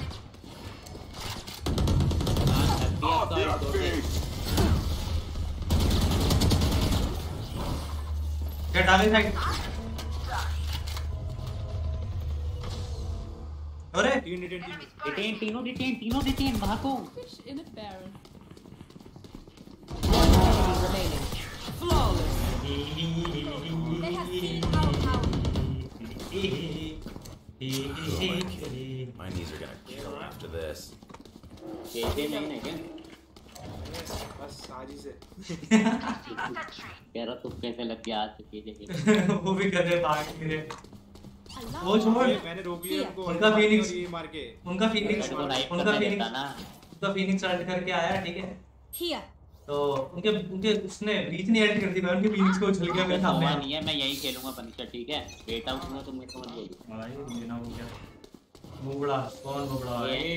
हाँ, थर्टी
Off
अब तो
your
दो से
feet!
गेट आगे साइड अरे
तीन डिटेन तीन
डिटेन तीनों डिटेन तीनों डिटेन भागो
Fish in a barrel.
One enemy remaining. Flawless.
They have seen our power.
My knees are gonna kill after this.
कहते नहीं ना क्या
बस साजी से
कह रहा तू कैसे लग गया आज के लिए
वो भी कर रहे भाग रहे वो छोड़।
मैंने रोक लिया उनको
उनका फीनिक्स
मार के।
उनका फीनिक्स
तो
उनका फीनिक्स
ना।
उनका फीनिक्स ऐड करके आया ठीक है?
Here.
तो उनके उनके उसने रीच नहीं ऐड कर दी भाई उनके फीनिक्स को उछल गया मेरे सामने
नहीं है मैं यही खेलूँगा पनिशर ठीक है? बेटा उठूँगा तो मेरे को मत जाइए
भाई लेना हो गया बुबड़ा कौन बुबड़ा है
ये.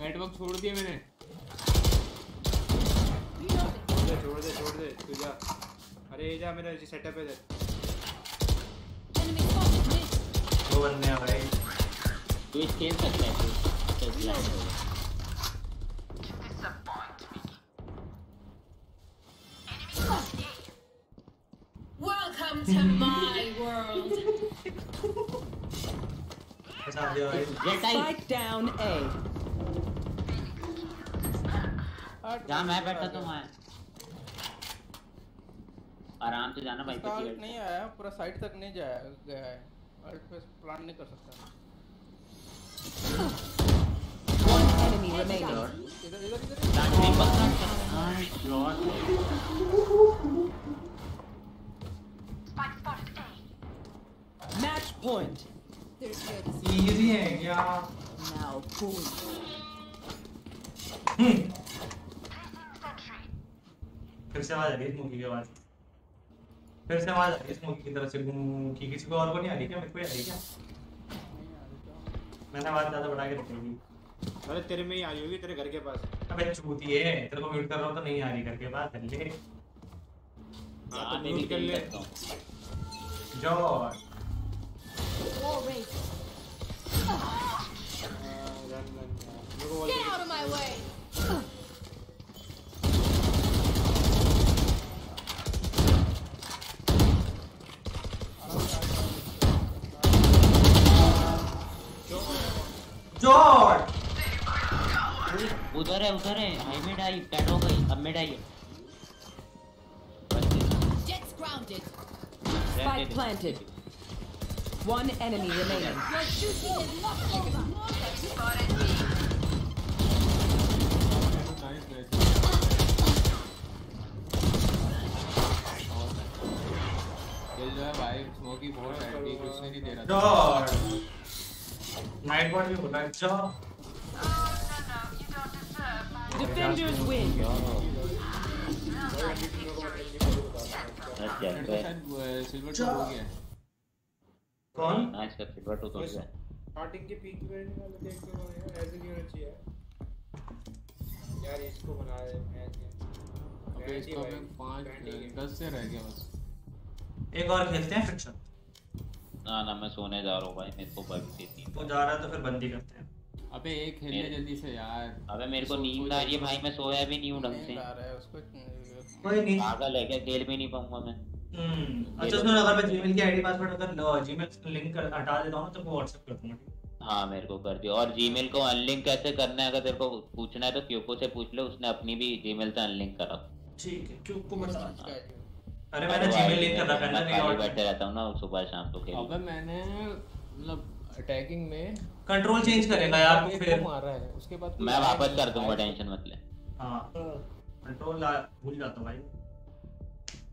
नेटवर्क छोड़ दिया मैंने
छोड़ दे छोड़ दे छोड़ दे तू जा अरे ये जा मेरा सेटअप है इधर.
दो बंदे हैं भाई
तू खेल सकता है तू
to my world.
जेट आई
Spike down A.
जहाँ मैं बैठा तो वहाँ आराम से जाना भाई किसी
नहीं आया पूरा साइड तक नहीं जाया गया है। अल्ट पे प्लान नहीं कर सकता।
One enemy remaining.
इधर इधर इधर।
प्लांट नहीं पकड़ा। Nice shot
Match point.
Easy है क्या
Now pull.
फिर से आवाज़ आ रही है स्मोकी की आवाज़। फिर से आवाज़ आ रही है स्मोकी की तरफ़ से। की किसी को और को नहीं आ रही क्या? मेरे को आ रही क्या? मैंने आवाज़ ज़्यादा बढ़ा के रखी होगी।
अरे तेरे में ही आई होगी तेरे घर के पास।
अबे चूती है तेरे को म्यूट कर रहा हूँ तो नहीं आ रही करके बात कर ले
हाँ तो म्यूट कर ले।
हूँ
जॉर्ज
Wall raised.
हाँ, रन रन मेरे को
Get out of my way.
George
उधर है उधर है हाई में आई कैट हो गई अब में आई
Jets grounded.
Spike planted. One enemy remaining.
Your duty is not over.
दिल जो है भाई स्मोकी बहुत टाइट थी कुछ नहीं दे रहा था
जॉर्ज नाइट बॉट भी होता है जॉर्ज
Defenders win.
बस जाए
मेरे को शायद सिल्वर टू हो गया है।
कौन?
नाइस का सिल्वर टू तो गया
स्टार्टिंग के पीक पे वाले देख के वो यार ऐसे नहीं होना चाहिए। यार इसको बना दे मैच
अबे इसका पे पाँच दस से रह गया बस।
एक और खेलते हैं? फिक्शन
ना ना मैं सोने जा रहा हूँ भाई मेरे को बग देती
वो जा रहा है तो फिर बंदी करते हैं।
अबे एक खेल ले जल्दी से यार।
अबे मेरे को नींद आ रही है भाई मैं सोया भी नहीं हूँ ढंग से।
आ रहा है उसको
कोई नहीं
पागल है क्या? खेल भी नहीं पाऊँगा मैं।
अच्छा सुनो अगर मैं जीमेल की आईडी पासवर्ड अगर जीमेल लिंक कर हटा देता हूँ तो वो व्हाट्सएप कर दूँगा ठीक हाँ?
मेरे को कर दियो। और जीमेल को अनलिंक कैसे करना है अगर तेरे को पूछना है तो क्योको से पूछ ले उसने अपनी भी जीमेल से अनलिंक करा।
ठीक है क्यों को बता
है।
अरे मैंने जीमेल लिंक कर रखा है ना
बैठे रहता हूँ ना सुबह शाम तो खेल।
अबे मैंने मतलब अटैकिंग में
कंट्रोल चेंज करेगा यार तू फिर।
मारा है उसके बाद
मैं वापस कर दूँगा टेंशन मत ले।
हाँ। कंट्रोल भूल जाता हूँ भाई।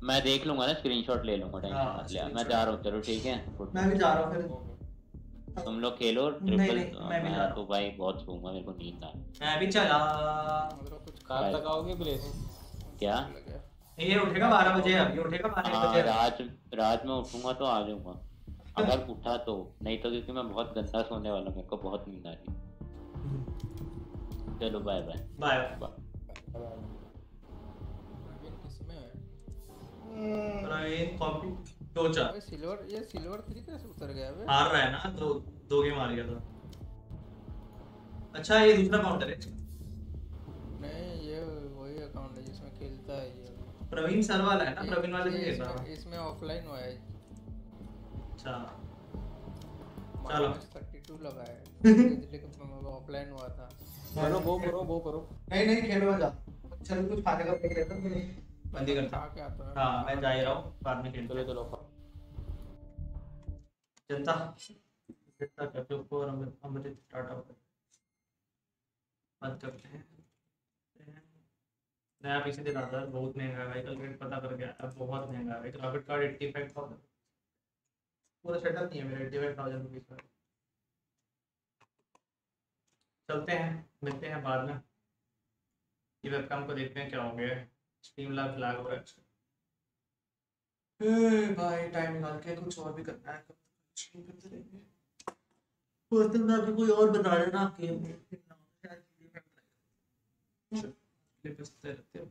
मैं देख लूँगा ना स्क्रीनशॉट ले लूँगा टेंशन
हाँ,
मत ले मैं जा रहा हूँ चलो ठीक है?
मैं भी जा रहा हूँ फिर
तुम लोग खेलो ट्रिपल
मैं भी जा रहा
तो भाई बहुत सोऊँगा मेरे को नींद आ रही है।
मैं भी चला।
कब तक आओगे प्लेस
क्या?
ये उठेगा 12 बजे अब ये उठेगा 12
हाँ
बजे
रात रात में उठूँगा तो आ जाऊँगा। अगर उठा तो नहीं तो क्योंकि मैं बहुत गंदा सोने वाला हूँ मेरे को बहुत नींद आ रही है। चलो बाय बाय
बाय
इसमें
प्रवीण कॉपी टोचा
अबे सिल्वर ये सिल्वर थ्री कैसे उतर गया बे
हार रहा है ना दो दो गेम हार गया था। अच्छा ये दूसरा काउंटर है।
नहीं ये वही अकाउंट है जिसमें खेलता है ये।
प्रवीण सर वाला है ना प्रवीण वाले में
ये
खेल रहा
इसमें- ऑफलाइन हुआ है।
अच्छा। चलो।
थर्टी टू लगा है। लेकिन ऑफलाइन हुआ था।
करो वो करो वो करो।
नहीं नहीं खेलो जा चल कुछ खाने का ब्रेक लेता हूँ बंदी करता।
है।
हाँ मैं जा ही रहा हूँ बाद में खेलते
चलो चलो
जनता जनता कैफ़े को और अमृत टाटा बात करते हैं। नया पीसी दिला था बहुत महँगा है भाई कल रेट पता कर गया अब बहुत महँगा है graphic card eighty five thousand पूरा सेटअप नहीं है मेरा एट्टी फाइव थाउज़ेंड रुपीज़ का। चलते हैं मिलते हैं बाद में। ये वेबकैम को देखते हैं क्या हो गया स्ट्रीम लाइव फ्लैग ए भाई टाइम निकाल के कुछ और भी करना है। स्ट्रीम करते रहेंगे पर्सनल में अभी कोई और बता देना आपके रहते हैं